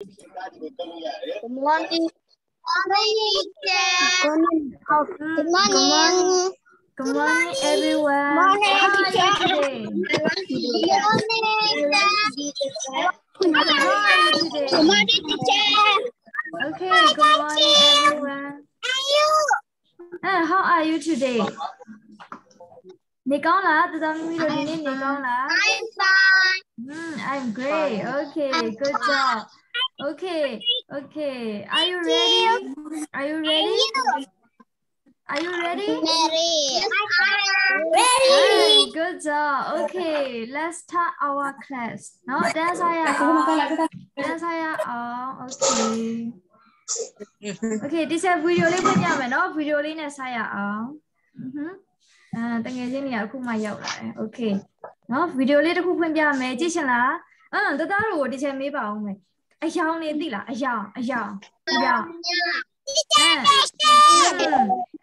Good morning. Good morning. Good morning, everyone. Morning, How are you teacher. today? Good How are you today? morning, teacher. Okay, good morning, everyone. Uh, how are you today? နေကောင်းလားတသားမီးတို့ဒီနေ့နေကောင်းလား I'm fine. Hmm, I'm great. Okay, good job. Okay, okay. Are you ready? Are you ready? Are you ready? Ready. Hey, good job. Okay, let's start our class. No, dance I Dance I Okay. Okay, this is video လေးဖွင့်ပြမယ်နော် video လေးနဲ့ဆက်ရအောင်။อือဟึအာတကယ်ချင်းတွေကအခုမှရောက်လာတယ်။ Okay နော် video လေးတစ်ခုဖွင့်ပြမယ်ကြည့်ရှင်လား။အမ်တသားတို့ကိုတစ်ချက်မေးပါအောင်မယ်။ အယောင်နေသိလားအယောင်အယောင်အယောင်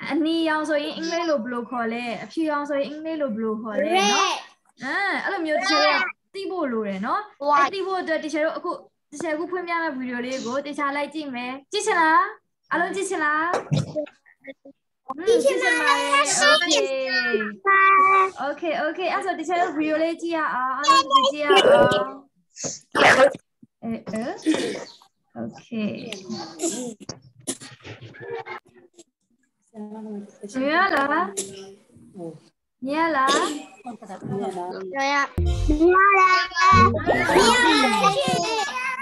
အအနီရောင်ဆိုရင်အင်္ဂလိပ်လိုဘယ်လိုခေါ်လဲအဖြူရောင်ဆိုရင်အင်္ဂလိပ်လိုဘယ်လိုခေါ်လဲနော်အဲအဲ့လိုမျိုးတစ်ချက်တော့သိဖို့လိုတယ်နော်အဲ့သိဖို့အတွက်တစ်ချက်တော့အခုတစ်ချက်အခုဖွင့်ပြမယ့်ဗီဒီယိုလေးကိုတစ်ချက်လိုက်ကြည့်မယ်ကြည့်ချင်လားအားလုံးကြည့်ချင်လားကြည့်ချင်ပါโอเค Okay okay အဲ့ဆိုတစ်ချက်တော့ဗီဒီယိုလေးကြည့်ရအောင်အားလုံးကြည့်ရအောင် အဲအဲ Okay မြင်ရလားမြင်ရလား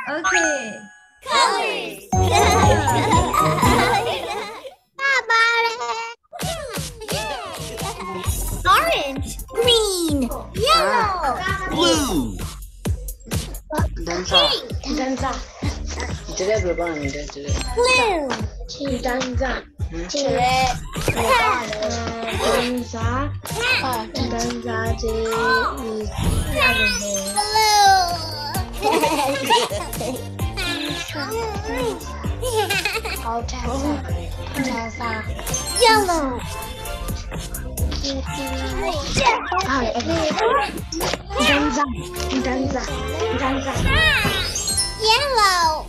Okay Orange, green, yellow, blue, Danza. Danza. Today we're going to do it. Blue. Ci danza. Cele. Danza. Danza di. Blue. Hotel. Danza. Yellow. Danza, danza, danza. Yellow.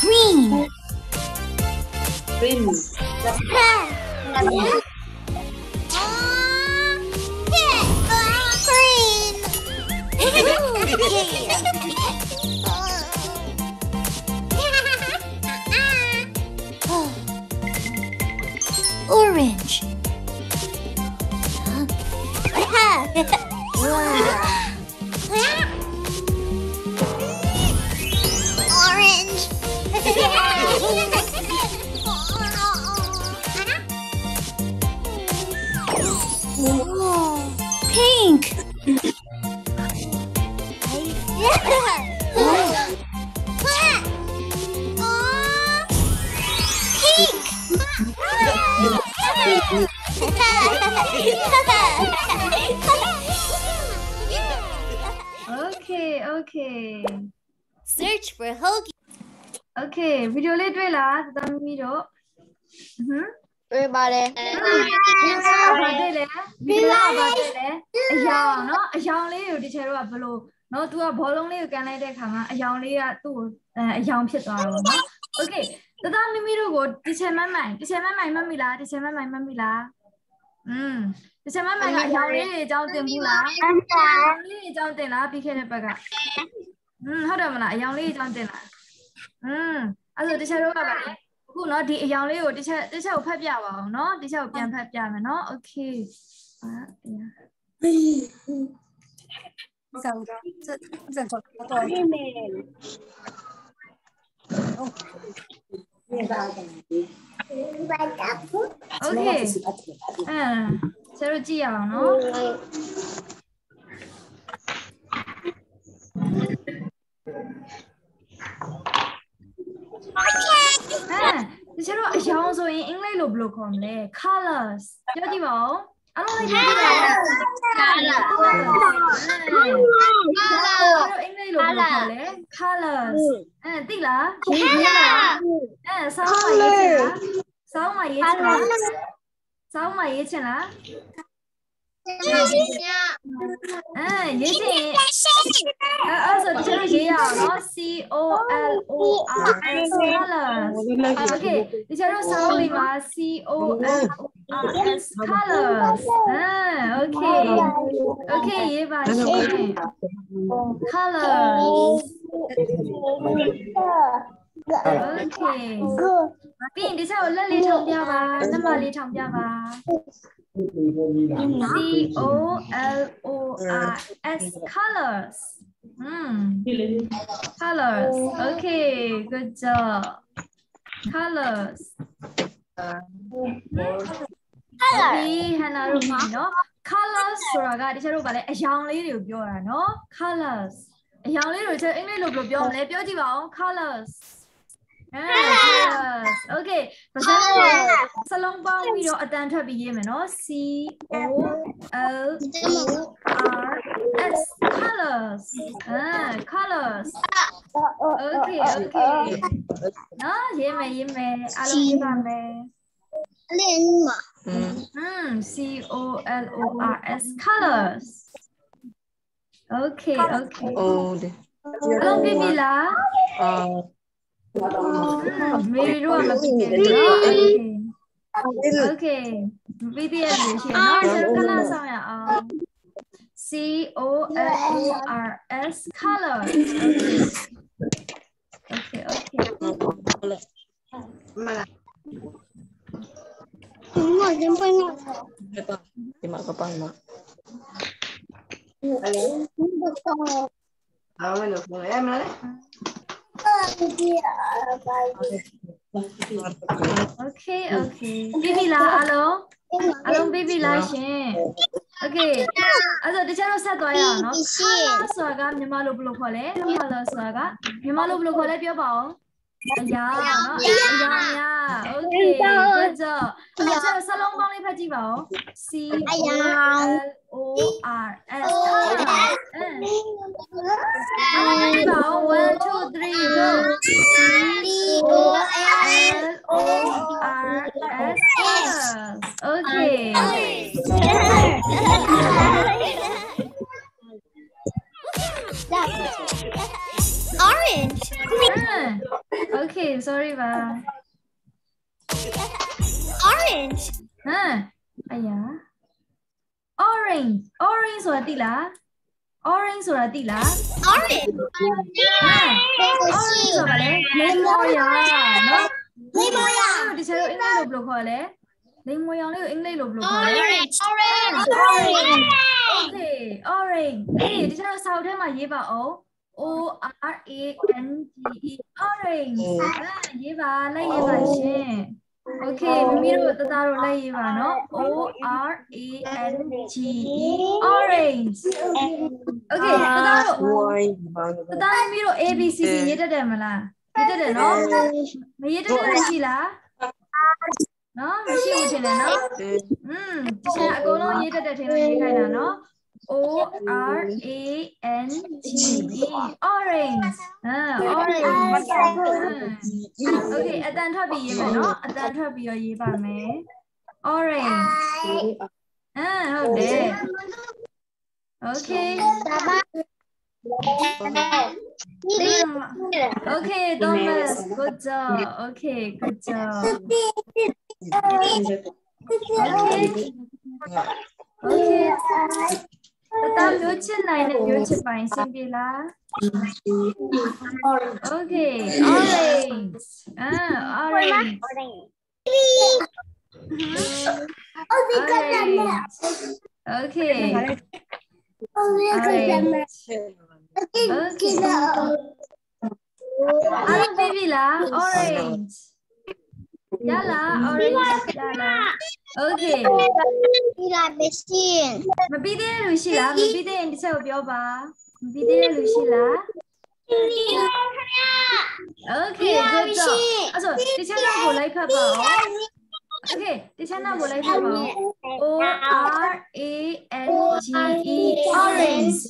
Green. Green, Orange. Orange. for Hoagie. Okay, ဗီဒီယိုလေးတွေ့လားသသမီးမီတို့ဟမ်တွေ့ပါတယ်ဘာတွေ့လဲဗီဒီယိုဘာတွေ့လဲအယောင်နော်အယောင်လေးကိုဒီချေတော့ကဘလို့နော် तू ကဘောလုံးလေးကိုကန်လိုက်တဲ့ခါမှာအယောင်လေးကသူ့ကိုအယောင်ဖြစ်သွားတော့နော် Okay သသမီးမီတို့ကိုဒီချေမမိုင်ဒီချေမမိုင်မမိလားဒီချေမမိုင်မမိလားอืมဒီချေမမိုင်ကအယောင်လေးတွေအကြောင်းတင်ဘူးလားအယောင်လေးတွေအကြောင်းတင်လားပြီးခဲ့တဲ့ဘက်က อืมဟုတ်တယ်မလားအယောင်လေးတွေအကြောင်းတင်လားอืมအဲ့ဆိုဒီချေတို့ကပါလေအခုเนาะဒီအယောင်လေးကိုတစ်ချက်တစ်ချက်ကိုဖတ်ပြပါအောင်เนาะတစ်ချက်ကိုပြန်ဖတ်ပြမယ်เนาะ Okay အာအရာ Okay အဲဆရာတို့ကြည့်ရအောင်เนาะ အဲဒီကျတော့အယောင်ဆိုရင်အင်္ဂလိပ်လိုဘယ်လိုခေါ်မလဲ colors ပြောကြည့်ပါဦးအားလုံးလိုက်ကြည့်ပါဦး colors အင်္ဂလိပ်လိုဘယ်လိုခေါ်လဲ colors အဲသိလားရေးလားအဲစောင်းမရေးချင်လားစောင်းမရေးချင်လားစောင်းမရေးချင်လား အဲရေးချင်အဲအဲ့ဆိုတချို့တို့ရေးရအောင်နော် C O L O R S colors Okay တချို့တို့စာအုပ်လေးမှာ C O L O R S colors အဲ Okay Okay ရေးပါရှင် colors Okay ပြီးရင်ဒီချက်ကိုလက်လေးထောင်ပြပါနံပါတ်လေးထောင်ပြပါ C O L O R S colors. Hmm. Colors. Okay, good job. Colors. Okay, Hannah တို့ပြီနော် colors ဆိုတာကတခြားတို့ကလည်းအယောင်လေးတွေကိုပြောတာနော် colors အယောင်လေးတွေကိုအင်္ဂလိပ်လိုဘယ်လိုပြောမလဲပြောကြည့်ပါဦး colors Yes. Okay. ပစံစလုံးပေါင်းပြီးတော့အတန်ထွက်ပြီးရေးမယ်နော် C O L R S colors. Ah, colors. Okay, okay. နော်ရေးမယ်ရေးမယ်အားလုံးရေးပါမယ် Lima. Hmm. C O L O R S colors. Okay, okay. Old. Alam Hello, Bibila. Uh, Oh, Video um, C O L O R S color. Okay. Okay. Okay. င်းမှာအားမလို့ခေါ်ရမလား Okay, okay. ပြပြီလားအားလုံးအားလုံးပြပြီလားရှင် Okay အဲ့တော့တခြားတော့ဆက်သွားရအောင်နော် color ဆိုတာကမြန်မာလိုဘယ်လိုခေါ်လဲ color ဆိုတာကမြန်မာလိုဘယ်လိုခေါ်လဲပြောပါဦးအ ရာနော်အရာများ Okay good job အဲ့တော့စလုံးပေါင်းလေးဖတ်ကြည့်ပါဦး C O L O R S color အဲ့ဒီပါဦး1 2 3 go C O sorry ပါ Orange. ဟမ်အရာ orange orange ဆိုတာသိလား orange ဆိုတာသိလား Orange. ဟမ် orange ဆိုတာလေလိမ္မော်ရောင်နော်လိမ္မော်ရောင်ဒီချက်ကိုအင်္ဂလိပ်လိုဘယ်လိုခေါ်လဲလိမ္မော်ရောင်လေးကိုအင်္ဂလိပ်လိုဘယ်လိုခေါ်လဲ Orange. Orange. Orange. okay orange အေးဒီချက်ကိုစာအုပ်ထဲမှာရေးပါအောင် O R A N G E orange ဟာရေးပါလိုက်ရေးပါရှင် Okay မိမိတို့တသားတို့လိုက်ရေးပါနော် O R A N G E orange Okay တသားတို့ဝိုင်းဘာတသားမိမိတို့ A B C D ရေးတတ်တယ်မလားရေးတတ်တယ်နော်မရေးတတ်တဲ့ရှိလားနော်မရှိဘူးထင်တယ်နော်อืมတခြားအကုန်လုံးရေးတတ်တဲ့ထင်လို့ရေးခိုင်းတာနော် O R A N G E orange အာ orange อืม Okay အတန်ထွက်ပြီးရေးမယ်နော်အတန်ထွက်ပြီးတော့ရေးပါမယ် orange အာဟုတ်တယ် Okay Okay Thomas good job Okay good job Okay Okay တတမျိုးချစ်နိုင်တဲ့မျိုးချစ်ပိုင်စင်ပြေလား Okay orange အာ orange orange Okay orange Okay အားလုံးပြီးပြီလား orange ရလား orange ရလား Okay မပြီးသေးတဲ့လူရှိလားမပြီးသေးရင်တစ်ချက်ကိုပြောပါမပြီးသေးတဲ့လူရှိလား Okay good job အဲ့ဆိုတစ်ချက်တော့ကိုလိုက်ဖတ်ပါဦး Okay တစ်ချက်တော့ကိုလိုက်ဖတ်ပါဦး O R A N G E orange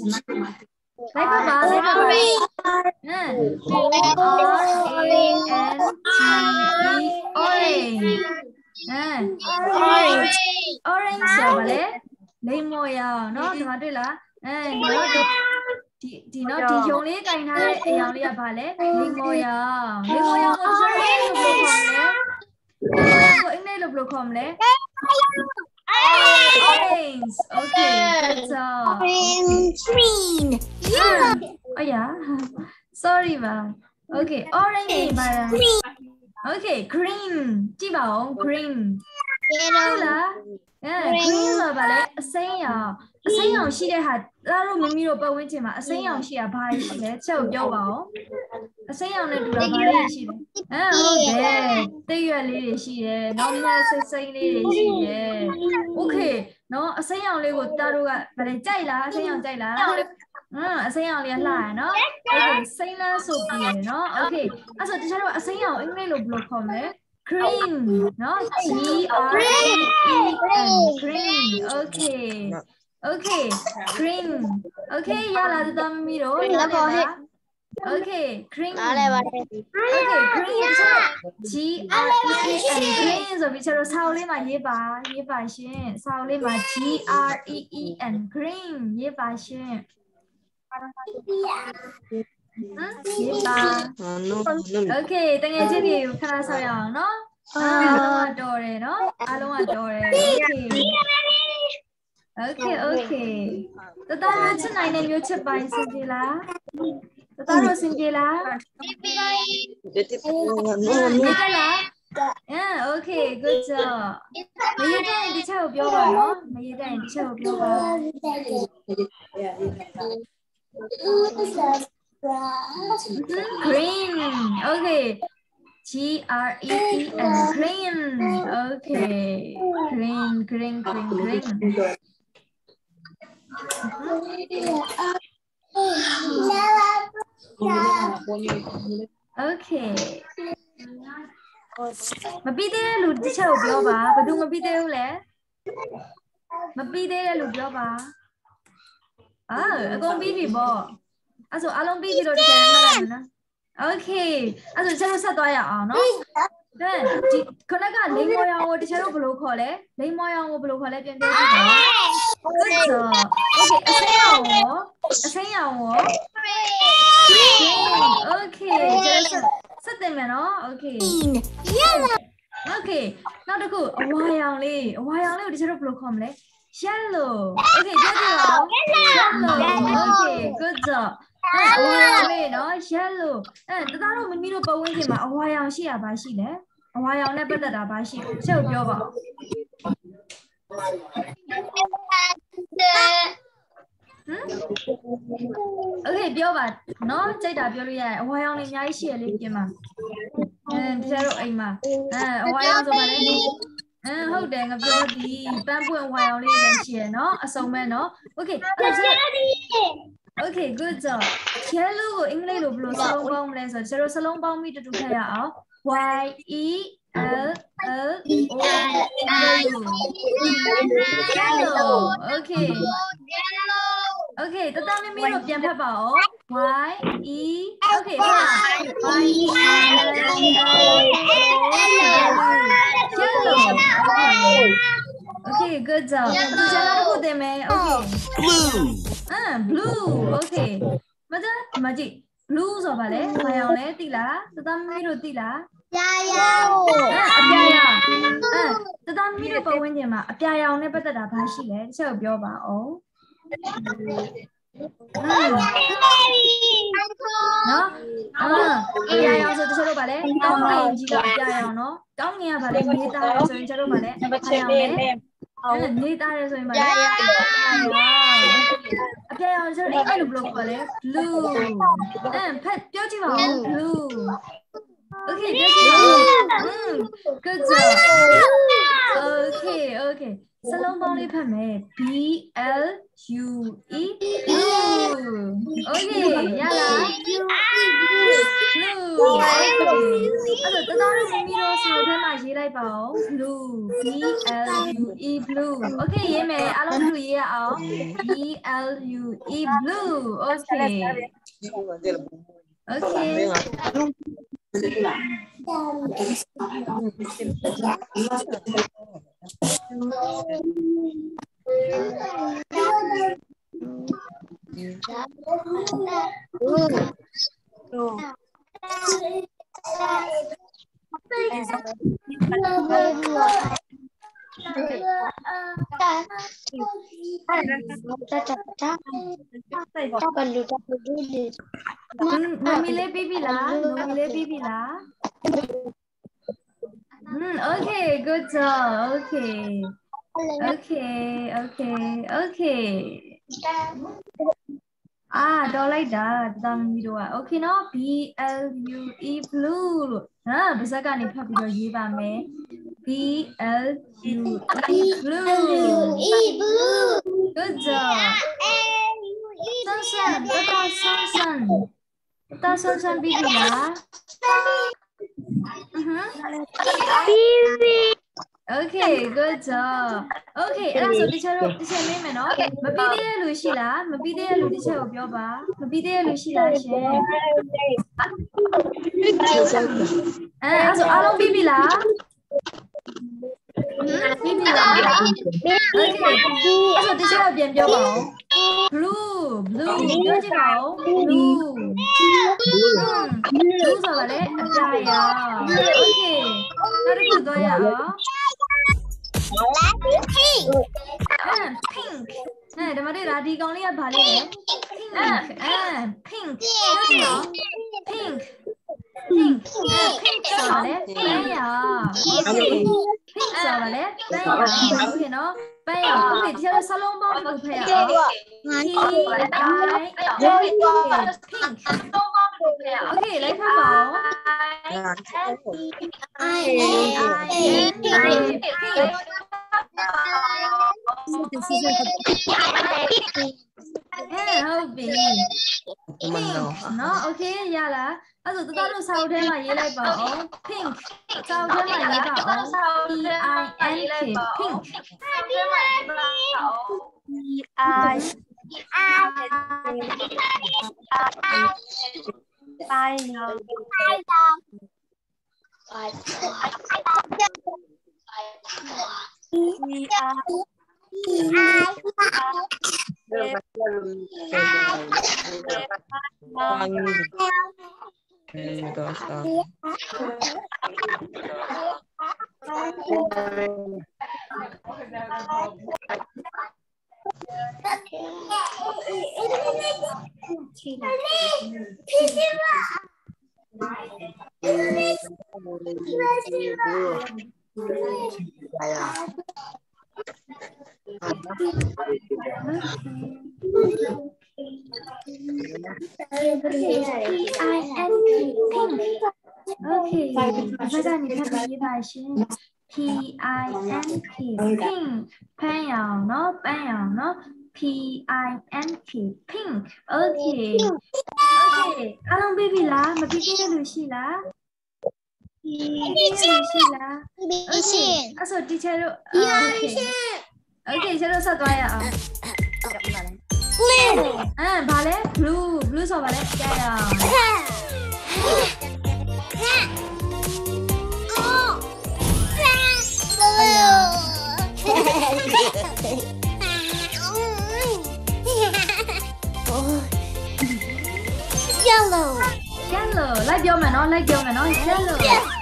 လိုက်ဖတ်ပါလိုက်ဖတ်ပါဟမ် O R A N G E orange ဟမ် orange ဆိုပါလေလိမ္မော်ရောင်เนาะဒီမှာတွေ့လား အဲနော်ဒီဒီနော်ဒီယုံလေးကင်ထားတဲ့အရောင်လေးကဘာလဲလင်မော်ရောင်လင်မော်ရောင်ကိုဆိုရင်ဘယ်လိုခေါ်မလဲကိုအင်္ဂလိပ်လိုဘယ်လိုခေါ်မလဲ orange okay that's all Green. oh yeah sorry ပါ okay orange ပါလား Green. okay green ကြည့်ပါဦး green ဟုတ် Yellow. လားအဲ green ဆိုတာဗာလဲ အစိမ်းရောင်အစိမ်းရောင်ရှိတဲ့ဟာသားတို့မမီတို့ပတ်ဝန်းကျင်မှာအစိမ်းရောင်ရှိတာဘာတွေရှိလဲချက်ကိုပြောပါဦးအစိမ်းရောင်နဲ့တူတာဘာတွေရှိလဲအဲဟုတ်တယ်တိတ်ရွက်လေးတွေရှိတယ်နောက်မြတ်စိတ်စိမ်းလေးတွေရှိတယ် okay နော်အစိမ်းရောင်လေးကိုသားတို့ကဗာလဲကြိုက်လားအစိမ်းရောင်ကြိုက်လားအင်းအစိမ်းရောင်လေးကလှရနော် okay စိမ်းလားဆိုပြီးရယ်နော် okay အဲ့ဆိုတခြားတို့အစိမ်းရောင်အင်္ဂလိပ်လိုဘယ်လိုခေါ်မလဲ green နော် G R E E N green okay okay green okay ရလာတဲ့သမီးတို့နားလည်လား okay green နားလည်ပါတယ် okay green ဆို G R E E N green ဆိုပြီးကျတော့စာအုပ်လေးမှာရေးပါရေးပါရှင်စာအုပ်လေးမှာ G R E E N green ရေးပါရှင်ဟမ်ရေးပါ no no Okay တကယ်ချင်းတွေကိုခဏဆောက်ရအောင်နော်အားလုံးကတော်တယ်နော်အားလုံးကတော်တယ် Okay Okay Okay တတတို့ချစ်နိုင်တဲ့မျိုးချစ်ပိုင်းစင်ပြေလားတတတို့စင်ပြေလား no မ no ရလား Yeah okay good job မရတဲ့ရင်တစ်ချက်ကိုပြောပါနော်မရတဲ့ရင်တစ်ချက်ကိုပြောပါ Green Okay G R E E N green Okay green green green green Okay မပြီးသေးတဲ့လူတစ်ချက်ကိုပြောပါဘယ်သူမပြီးသေးဘူးလဲမပြီးသေးတဲ့လူပြောပါအာအကုန်ပြီးပြီပေါ့အဲ့ဆိုအားလုံးပြီးပြီလို့တစ်ချက်မှတ်လိုက်မယ်နော် Okay အဲ့ဆိုကျွန်တော်ဆက်သွားရအောင်နော် တဲ့ဒီခဏကလိန်မော်ရောင်ကိုတစ်ချက်တော့ဘယ်လိုခေါ်လဲလိန်မော်ရောင်ကိုဘယ်လိုခေါ်လဲပြန်ပြောကြည့်ပါ Good job Okay အစိမ်းရောင်ကိုအစိမ်းရောင်ကို Okay ကျွန်တော်ဆက်ဆက်တင်မယ်နော် Okay Okay နောက်တစ်ခုအဝါရောင်လေးအဝါရောင်လေးကိုတခြားတော့ဘယ်လိုခေါ်မလဲ yellow Okay ပြောကြည့်ပါဦး yellow Okay good job အဲအဝါရောင်လေးနော် yellow အဲတသားတို့မမီတို့ပတ်ဝန်းကျင်မှာအဝါရောင်ရှိရပါရှိလဲအဝါရောင်နဲ့ပတ်သက်တာပါရှိချက်ကိုပြောပါဦးဟမ် Okay ပြောပါနော်ကြိုက်တာပြောလို့ရတယ်အဝါရောင်လေးအများကြီးရှိရလေပြင်မှာအဲတခြားတို့အိမ်မှာအဲအဝါရောင်ဆိုပါလေအဲဟုတ်တယ်ငါပြောဒီပန်းပွင့်ဝါရောင်လေးလည်းရှိရနော်အစုံမဲ့နော် Okay အဲ့ဒါ Okay good job yellow ကိုအင်္ဂလိပ်လိုဘယ်လိုစလုံးပေါင်းမလဲဆိုတော့ကျွန်တော်စလုံးပေါင်းပြီးတူတူထည့်ရအောင် Y E L L O yellow Okay Okay တတမမီတို့ပြန်ဖတ်ပါဦး Y E Okay ဟုတ်လား Y E L L yellow Okay good job ဒီကျန်တော့ခုတင်မယ် Okay Blue. အမ် blue okay မကြမကြည့် blue ဆိုပါလေဘာရောင်လဲသိလားတသမီးတို့သိလားအဲအပြာရောင်အဲတသမီးတို့ပတ်ဝန်းကျင်မှာအပြာရောင်နဲ့ပတ်သက်တာဘာရှိလဲတစ်ချက်ကိုပြောပါဦးနော်အာအပြာရောင်ဆိုတစ်ချက်တော့ဗာလဲကောင်းငင်ကြီးကအပြာရောင်နော်ကောင်းငင်ကဗာလဲမေးသားရဲဆိုရင်ကျတော့ဗာလဲအပြာရောင်လဲ အဲမေးသားရဲဆိုရင်ဗာလဲအပြာရောင်ကျတော့အဲ့လိုဘယ်လိုခေါ်လဲ blue အဲဖက်ပြောကြည့်ပါဦး blue Okay ပြောကြည့်ပါဦး Mm good job Okay okay စလုံးပေါင်းလေးဖတ်မယ် B L U E blue Okay ရလား blue အဲ့တော့တသားတို့မိမိတို့စာထဲမှာရေးလိုက်ပါဦး blue B L U E blue Okay ရေးမယ်အားလုံး blue ရေးရအောင် B L U E blue Okay Okay ဘလူ တဘလူလေးနိုမီလေးပြီးပြီလားနိုမီလေးပြီးပြီလား Hmm, okay, good job. Okay. Okay, okay, okay. Ah, ああ、どれだ、ダンビドは。Okinawa B L U E blue。ああ、どさかにパピド言えばめ。B ah, L U E blue, good job. job。Sonson, kita Sonson. kita Sonson biru ya. Uh -huh. Biru. Okay good job Okay အဲ့ဒါဆိုတခြားတို့တခြားမေးမယ်နော်မပြီးသေးတဲ့လူရှိလားမပြီးသေးတဲ့လူတခြားကိုပြောပါမပြီးသေးတဲ့လူရှိလားရှင်အဲအဲ့ဆိုအားလုံးပြီးပြီလားပြီးပြီလား Okay အဲ့ဆိုတခြားကိုပြန်ပြောပါဦး blue blue ပြောကြည့်ပါဦး blue လူဆိုပါလေအပြာရော Okay နောက်တစ်ခုသွားရအောင် pink အဲဒါမှလေဒါဒီကောင်လေးကဘာလေးလဲ pink အဲ pink ပြောကြည့်အောင် pink pink အဲ pink ဆိုပါလေပန်းရော okay pink ဆိုပါလေပန်းရောဟုတ်ကဲ့နော်ပန်းရော okay ဒီလိုစလုံးပေါင်းကိုဖယ်အောင် P I N pink okay လိုက်ဖတ်ပါဦး I N pink အဲဟုတ်ပြီမနောနော် okay ရလားအဲ့ဆိုတသားတို့စာအုပ်ထဲမှာရေးလိုက်ပါအောင် pink စာအုပ်ထဲမှာရေး ပါအောင် P I N K pink I ဘာငင်းအဲတော့စာ okay ဘယ်ကနေဖတ်ပြီးပါရှင် P I N K pink ဖမ်းရအောင်နော်ပန်းရအောင်နော် P I N K pink okay okay အားလုံးပြီးပြီလားမပြီးသေးတဲ့လူ ရှိလားပြီးသေးတဲ့လူရှိလား okay အဲ့ဆို teacher တို့ okay okay ကျတော့ဆက်သွားရအောင်အဲဘာလဲ blue blue ဆိုပါလဲကြာရအောင် Yellow. yellow လိုက်ပြောမယ်နော်လိုက်ပြောမယ်နော် yellow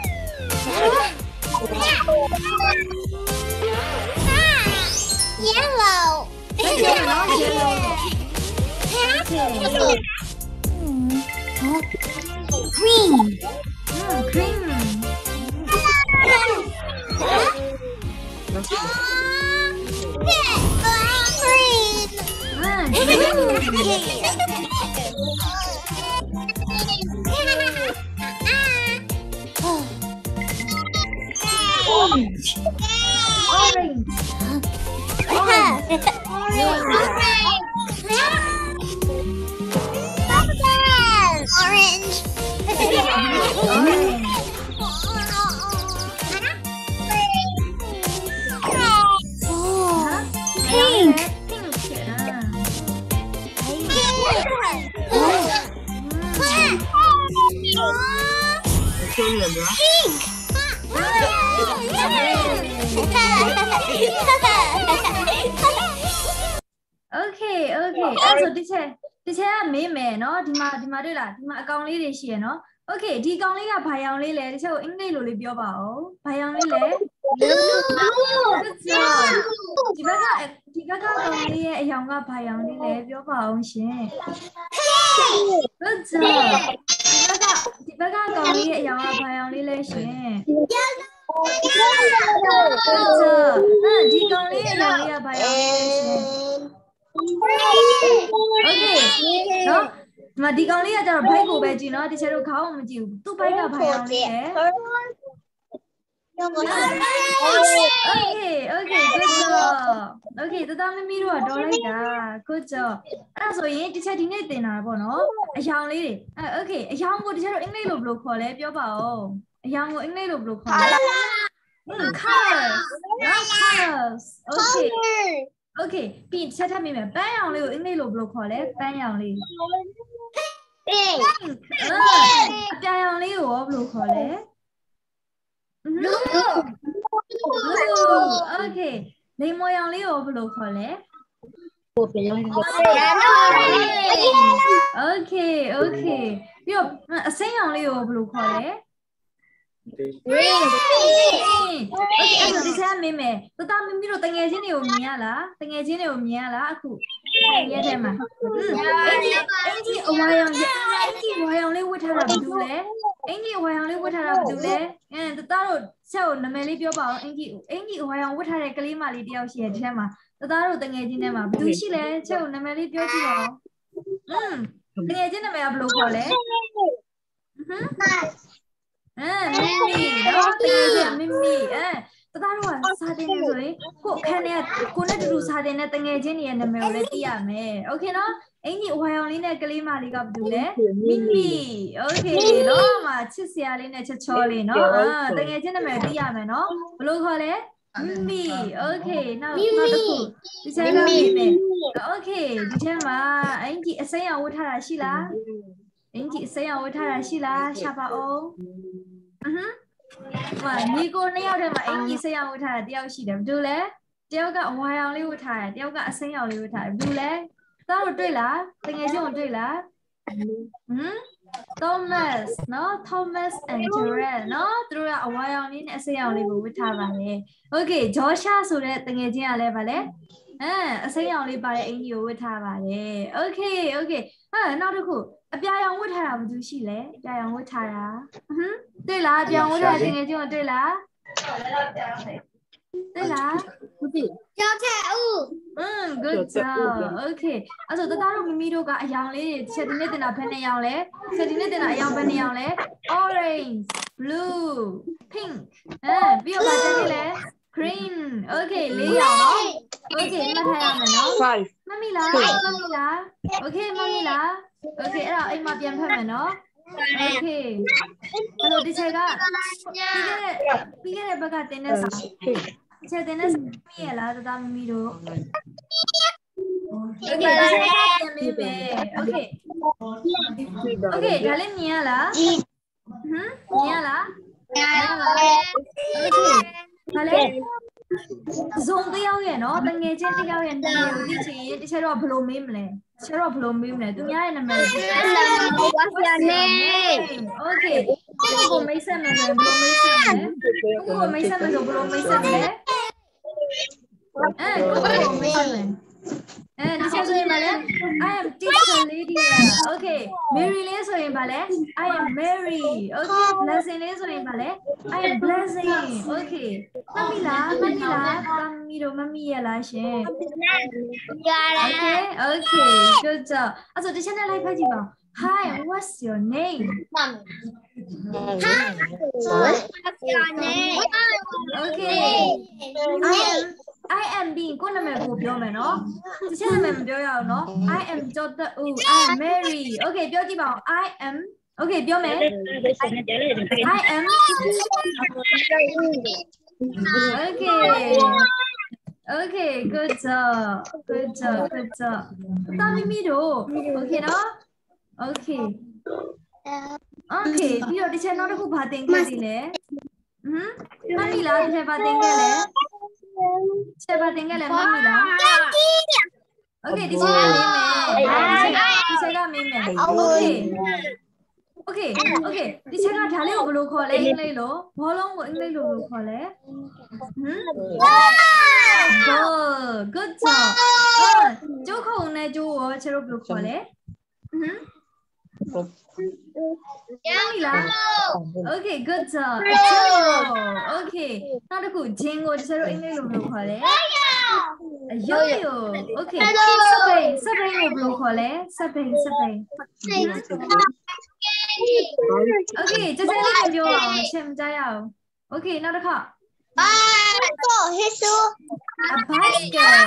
Yellow. လိုက်ပြောမယ်နော် yellow okay Green. mm, green Green. ah green Orange. Okay အဲ့ဆိုတစ်ချက်တစ်ချက်ကမေးမယ်နော်ဒီမှာဒီမှာတွေ့လားဒီမှာအကောင်လေးတွေရှိရနော် Okay ဒီကောင်လေးကဘာရောင်လေးလဲတစ်ချက်ကိုအင်္ဂလိပ်လိုလေးပြောပါဦးဘာရောင်လေးလဲဒီဘက်ကဒီဘက်ကကောင်လေးရဲ့အယောင်ကဘာရောင်လေးလဲပြောပါအောင်ရှင်ဟုတ်ကြဒီဘက်ကဒီဘက်ကကောင်လေးရဲ့အယောင်ကဘာရောင်လေးလဲရှင်ဟုတ်ကြဒီကောင်လေးရဲ့အယောင်ကဘာရောင်လေးလဲရှင် Okay နော်ဒီမှာဒီကောင်လေးကကျတော့ဘိုက်ကိုပဲကြည့်နော်တချို့တို့ခေါင်းကိုမကြည့်ဘူးသူ့ဘိုက်ကဘာရောင်လေးလဲ Okay okay good job Okay တသားမမီတို့ကတော့လိုက်တာ good job အဲ့ဒါဆိုရင်တစ်ချက်ဒီနေ့သင်တာပေါ့နော်အယောင်လေးတွေအဲ Okay အယောင်ကိုတချို့တို့အင်္ဂလိပ်လိုဘယ်လိုခေါ်လဲပြောပါဦးအယောင်ကိုအင်္ဂလိပ်လိုဘယ်လိုခေါ်လဲ Hmm, colors နော် colors Okay Okay ပြီးရင်တစ်ချက်ထပ်မိမယ်ပန်းရောင်လေးကိုအင်္ဂလိပ်လိုဘယ်လိုခေါ်လဲပန်းရောင်လေးအာအပြာရောင်လေးကိုရောဘယ်လိုခေါ်လဲ Blue Blue Okay လိမ္မော်ရောင်လေးကိုဘယ်လိုခေါ်လဲ Okay okay ပြီးတော့အစိမ်းရောင်လေးကိုဘယ်လိုခေါ်လဲ Green Okay အဲ့ဒါဒီချက်မင်းမယ်တတမင်းတို့တငယ်ချင်းတွေကိုမြင်ရလားတငယ်ချင်းတွေကိုမြင်ရလားအခုထိုင်ရက်ထဲမှာအင်ကြီးအင်ကြီးအဝါရောင်ရအင်ကြီးဝါရောင်လေးဝတ်ထားတာဘာလို့လဲအင်ကြီးအဝါရောင်လေးဝတ်ထားတာဘာလို့လဲအဲတတတို့ချက်ကိုနာမည်လေးပြောပါအောင်အင်ကြီးအင်ကြီးအဝါရောင်ဝတ်ထားတဲ့ကလေးမလေးတယောက်ရှိရဲ့ဒီထဲမှာတတတို့တငယ်ချင်းထဲမှာဘယ်သူရှိလဲချက်ကိုနာမည်လေးပြောကြည့်ပါဦးอืมတငယ်ချင်းနာမည်ကဘယ်လိုခေါ်လဲဟမ် အဲမမီနော်တကယ်ချင်းမမီအဲတသားတော့စာတင်နေဆိုရင်ကိုအခန်းထဲကကိုနဲ့တူတူစာတင်တဲ့တငယ်ချင်းတွေရဲ့နာမည်ကိုလည်းသိရမယ်โอเคနော်အင်ကြီးအဝါရောင်လေးနဲ့ကလေးမလေးကဘာလို့လဲမမီโอเคနော်မချစ်စရာလေးနဲ့ချစ်ချောလေးနော်အာတငယ်ချင်းနာမည်သိရမယ်နော်ဘယ်လိုခေါ်လဲမမီโอเคနောက်နောက်တစ်ခုဒီချက်ကမီမယ်โอเคဒီချက်မှာအင်ကြီးအစိမ်းအောင်ဝတ်ထားတာရှိလား အင်ကြီးအစိမ်းအောင်ဝတ်ထားတာရှိလားရှာပါအောင်อือဟမ်ဟာညီကိုနှစ်ယောက်တည်းမှာအင်ကြီးစိမ်းအောင်ဝတ်ထားတာတယောက်ရှိတယ်ဘာလို့လဲတယောက်ကအဝါရောင်လေးဝတ်ထားတယ်တယောက်ကအစိမ်းရောင်လေးဝတ်ထားတယ်ဘာလို့လဲသားတို့တွေ့လားတကယ်ချင်းကိုတွေ့လားဟမ် Thomas နော် Thomas and Gerald နော်သူတို့ကအဝါရောင်လေးနဲ့အစိမ်းရောင်လေးကိုဝတ်ထားပါလေ Okay Joshua ဆိုတဲ့တကယ်ချင်းကလည်းဗာလဲအဲအစိမ်းရောင်လေးပါတဲ့အင်ကြီးကိုဝတ်ထားပါလေ Okay Okay ဟာနောက်တစ်ခု အပြာရောင်ဝတ်ထားတာဘာလို့ရှိလဲအပြာရောင်ဝတ်ထားတာဟမ်တွေ့လားအပြာရောင်ဝတ်ထားတဲ့တကယ်ချင်းကိုတွေ့လားတွေ့လားอืม good job okay အဲ့ဆိုတသားတို့မိမိတို့ကအယောင်လေးတွေချက်ဒီနေ့တင်တာဘယ်နှစ်ယောင်လဲချက်ဒီနေ့တင်တာအယောင်ဘယ်နှစ်ယောင်လဲ orange blue pink အဲပြီးတော့ဗာတက်နေလဲ green okay လေးယောင်နော် okay မှတ်ထားရမယ်နော်5မမီလားမမီလား okay မမီလား okay အဲ့တော့အိမ်မှာပြန်ဖတ်မယ်နော် okay အဲ့တော့ဒီချက်ကပြီးခဲ့တဲ့ပြီးခဲ့တဲ့ဘက်ကတင်တဲ့စာချက်တင်တဲ့စာမီရလားတသားမမီတို့ Okay ဒီချက်ကပြန်မေးမယ် okay okay ဒါလေးမြင်ရလားဟမ်မြင်ရလား okay ဒါလေး ဇုံတယောက်ရဲ့နော်တငယ်ချင်းတယောက်ရဲ့နာမည်ကိုသိချင်ရင်တခြားတော့ဘယ်လိုမေးမလဲတခြားတော့ဘယ်လိုမေးမလဲသူများရဲ့နာမည်ကိုသိချင်ရင် Okay ကိုမိတ်ဆက်မယ်ဆိုရင်ဘယ်လိုမိတ်ဆက်မလဲကိုမိတ်ဆက်မယ်ဆိုဘယ်လိုမိတ်ဆက်မလဲအဲကိုမိတ်ဆက်မယ်အဲဒီချက်ဆိုရင်ဗာလဲ I am teacher Lydia Okay Mary လေးဆိုရင်ဗာလဲ I am Mary Okay blessing လေးဆိုရင်ဗာလဲ I am blessing Okay မမီလားမမီလားမမီတို့မမီရလားရှင် Okay Okay good job အဲ့ဆိုတစ်ချက်နဲ့လိုက်ဖတ်ကြည့်ပါဦး Hi what's your name Okay I am I am being ကိုနာမည်ကိုပြောမယ်နော်တခြားနာမည်မပြောရအောင်နော် I am Jota U I am Mary Okay ပြောကြည့်ပါဦး I am Okay ပြောမယ် I am Okay Okay good job good job good job တာမီမီတို့ Okay နော် Okay Okay ပြီးတော့တစ်ချက်နောက်တစ်ခုဘာသင်ခဲ့စီလဲဟမ်မမီလားတစ်ချက်ဘာသင်ခဲ့လဲ တစ်ချက်ဘာသင်ခဲ့လဲမမီလား Okay ဒီချက်ကမင်းမယ်ဒီချက်ကမင်းမယ် Okay Okay Okay ဒီချက်ကဒါလေးကိုဘယ်လိုခေါ်လဲအင်္ဂလိပ်လိုဘောလုံးကိုအင်္ဂလိပ်လိုဘယ်လိုခေါ်လဲဟမ် ball good job အာကျိုးခုံနဲ့ကျိုးရောချေတို့ဘယ် လိုခေါ်လဲဟမ်ရပြီလား Okay good job အချေတို့ Okay နောက်တစ်ခုဂျင်းကိုချေတို့အင်္ဂလိပ်လိုဘယ်လိုခေါ်လဲအယိုယို Okay စပိန်စပိန်ကိုဘယ်လိုခေါ်လဲစပိန်စပိန် Okay ကျစလေးကပြောအောင်ချင်မကြရအောင် Okay နောက်တစ်ခါ a basket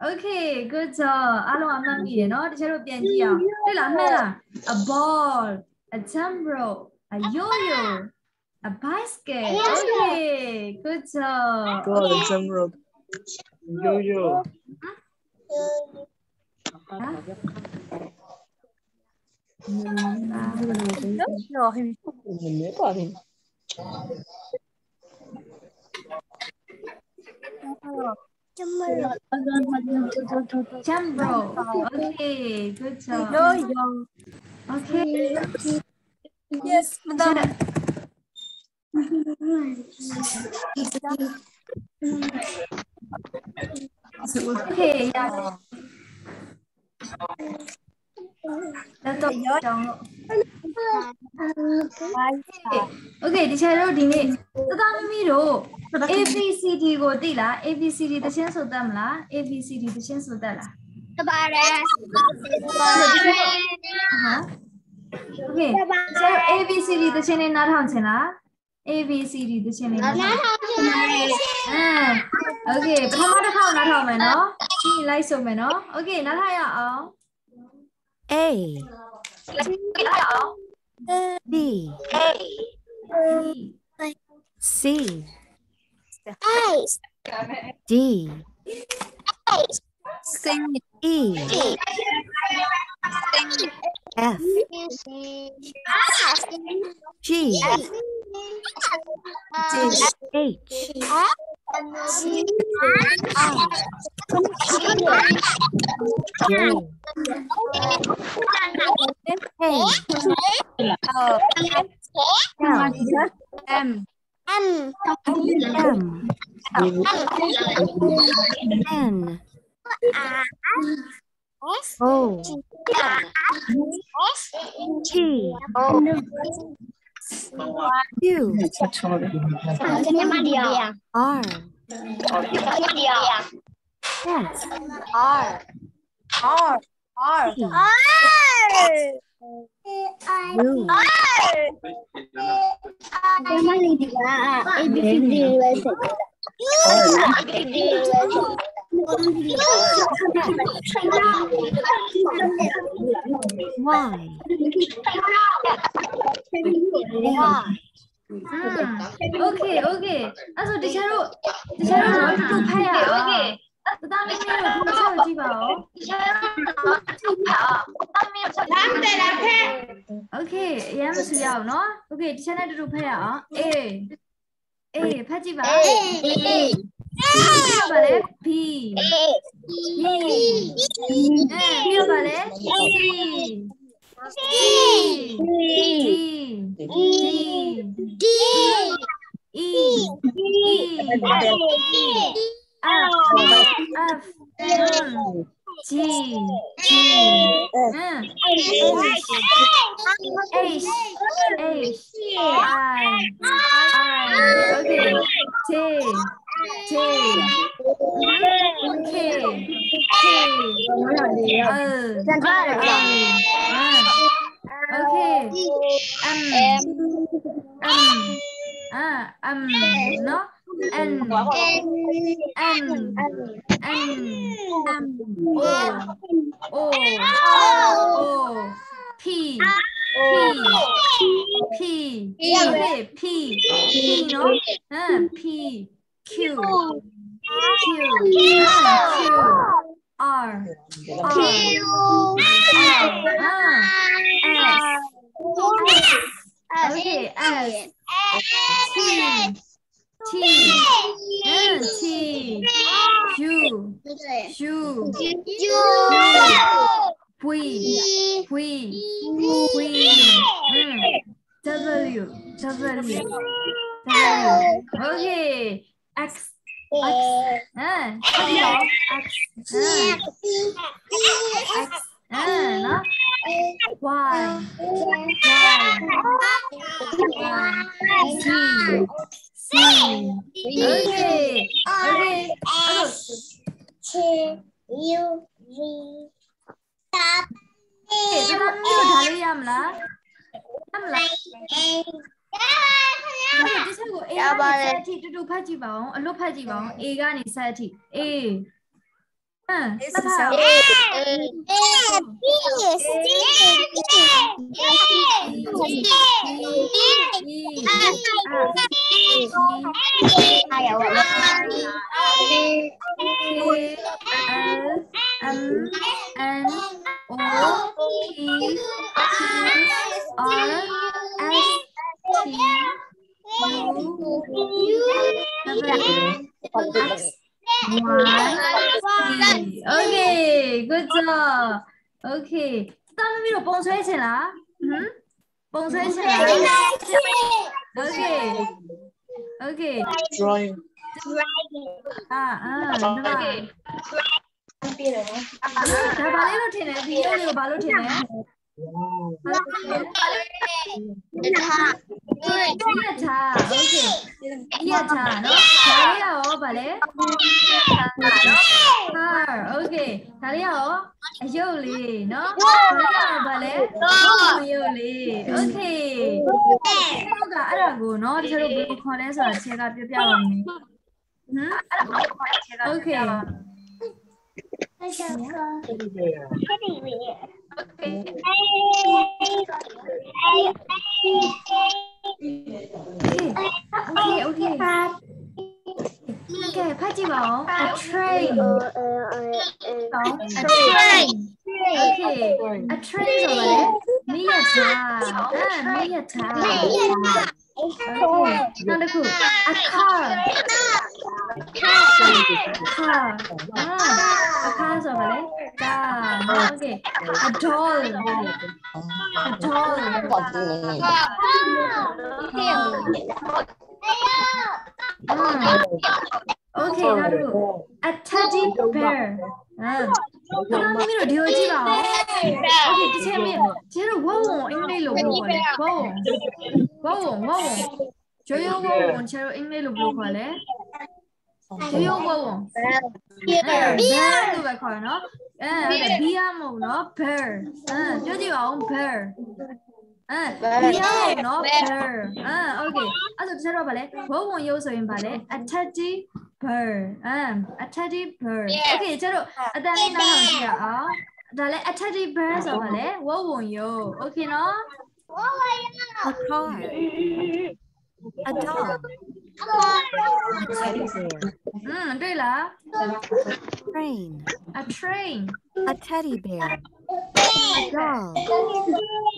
Okay, good job. အားလုံးအမှတ်မိတယ်နော်။တခြားတို့ပြန်ကြည့်အောင်။တွေ့လားမှတ်လား။ A ball, a jumbo, a yo-yo, a bicycle. Okay, good job. Ball, a jumbo, yo-yo jump rope Okay good job Okay Yes, madam. Okay ရ လက်တော့ကြောင်းလို့ Okay ဒီချက်တို့ဒီနေ့သသားမမီတို့ ABCD ကိုသိလား ABCD တချင်းဆိုတတ်မလား ABCD တချင်းဆိုတတ်လားဟမ် Okay ဆရာ ABCD တချင်းနဲ့နားထောင်ချင်လား ABCD တချင်းနဲ့နားထောင်အမ် Okay ပထမတစ်ခေါက်နားထောင်မယ်နော်ပြီးရင်လိုက်ဆိုမယ်နော် Okay နားထောင်ရအောင် A B C D E F G H K L M N O P Q R S U Y Okay Okay အဲ့ဆိုတခြားတို့တခြားတို့တော့တူဖတ်ရအောင် Okay တသားမင်းတို့ဒီချက်ကိုကြည့်ပါဦး Okay အရင်မစရအောင်နော် Okay တခြားနဲ့တူတူဖတ်ရအောင် A A ဖတ်ကြည့်ပါ A ပါလေ B B အဲပြီးတော့ပါလေ C C D D E E F F G G mm, H H I I okay T T K K L L okay M M ah M no N N N O O O P P P okay P P no uh, P Q Q uh, Q R R uh, T T, N, T, Q, Q, V, V, V, W, W, W. Okay, X. X, 응, X, 응, X, 응, 너? Y, Y, Y, Z. C D R S T U V W ဒီလိုထားလို့ရမလားရမလားရပါတယ်ဒီချက်ကို A ကနေ Z အထိတူတူဖတ်ကြည့်ပါအောင်အလွတ်ဖတ်ကြည့်ပါအောင် A ကနေ Z အထိ A ဟမ်စပါเ One. Okay, good job. Okay. တောင်းမီတို့ပုံဆွဲချင်လားဟမ်ပုံဆွဲချင်လား Okay. Okay. Drawing. Drawing. အာအာဒါပါပြီးတော့ဒါပါလေးလို့ထင်တယ်ဒီရုပ်လေးကိုဘာလို့ထင်လဲဟာ လို့ထင်လဲဒီရထား okay ဒီရထားနော်ဒါလေးရောဗာလဲဟာ okay ဒါလေးရောအယုတ်လေးနော်ဒါလေးရောဗာလဲအယုတ်လေး okay ဆောက်ကအဲ့ဒါကိုနော်တချို့ဘယ်လိုခေါ်လဲဆိုတာခြေကပြပြပါမယ်ဟမ်အဲ့ဒါကိုခေါ်တဲ့ခြေက okay Teddy bear. Okay, bear. Okay. Okay, okay. Okay, Pajibo, a train. No, a train. Okay, a train over there. Mia Town. Ah, Mia Town. မိရထား okay နောက်တစ်ခု a car car အာ a car ဆိုပါလေ car okay a doll a doll อืม okay နောက်တစ်ခု a teddy bear အာ ခဏမီးတို့ဒီကိုကြည့်ပါဦး okay တစ်ချက်မင်းကျင်းတို့ဝဝအင်္ဂလိပ်လိုပြောပါလေဝဝဝဝဝကျော်ရောဝဝကျင်းတို့အင်္ဂလိပ်လိုပြောပါလေကျော်ရောဝဝ bear လို့ပဲခေါ်ရနော်အဲဟုတ်တယ် bear မဟုတ်နော် bear အဲပြောကြည့်ပါဦး bear အဲ bear နော် bear အဲ okay အဲ့ဆိုတစ်ချက်တော့ဗာလဲဝဝရုပ်ဆိုရင်ဗာလဲ a teddy bear အဲ a teddy bear okay ကျတော့အတန်လေးနားထောင်ကြည့်ရအောင်ဒါလဲ a teddy bear ဆိုဗာလဲဝဝရုပ် okay နော် A car. A dog. teddy bear อืมတွေ့လား Train. a train a teddy bear, a doll,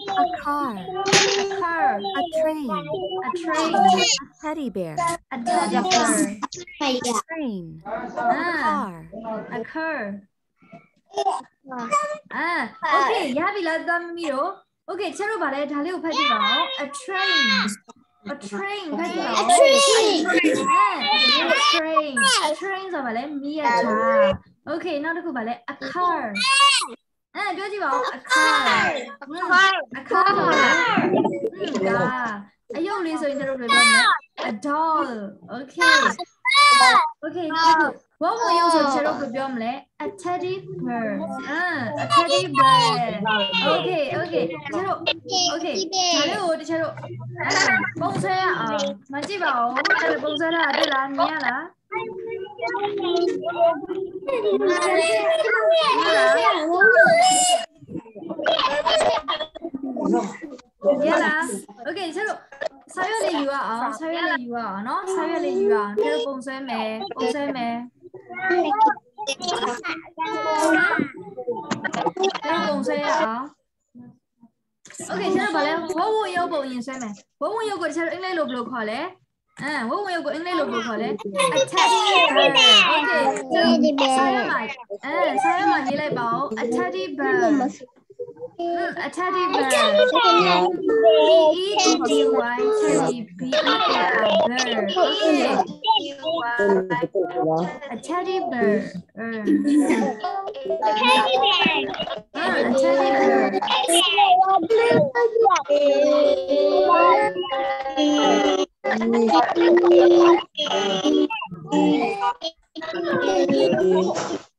a car, a car, a train, a train, a teddy bear, a teddy bear, a train, ah. a car, a car. Ah, ah. okay, ရပြီလားသမီးတို့? Okay ချဲတို့ဗါလဲဒါလေးကိုဖတ်ကြည့်ပါဦး. A train. A train ကကြည့်အောင် A train A train A train ဆိုပါလေမီးရချာ Okay နောက်တစ်ခုပါလေ A car အဲပြောကြည့်ပါဦး A car A car ဆိုတာအယုတ်လေးဆိုရင်တို့ပြောမယ် A doll Okay okay နောက်တစ်ခုဝဝရုပ်ဆိုကျတော့ဘယ်ပြောမလဲ a teddy bear အာ a teddy bear okay okay ကျတော့ okay ဒါလေးကိုတချို့တို့အဲပုံဆွဲရအောင်မကြည့်ပါဦးအဲ့ဒါပုံဆွဲတာတွေ့လားမြင်ရလားရလား okay ကျတော့ ဆောက်ရွက်လေးယူရအောင်ဆောက်ရွက်လေးယူရအောင်နော်ဆောက်ရွက်လေးယူရအောင်ကျတော့ပုံဆွဲမယ်ပုံဆွဲမယ်ကျတော့ပုံဆွဲရအောင် Okay ကျတော့ဗာလဲဝဝရုပ်ပုံရင်ဆွဲမယ်ဝဝရုပ်ကိုတခြားအင်္ဂလိပ်လိုဘယ်လိုခေါ်လဲအဲဝုတ်ဝင်ရုပ်ကိုအင်္ဂလိပ်လိုပြောခေါ်လဲ a teddy bear okay ဆိုတော့ Teddy bear စာရွက်မှာအဲစာရွက်မှာရေးလိုက်ပါဦး a teddy bear ဟွန်း a teddy bear B E T T Y teddy B E A R bear okay a teddy bear အဲ a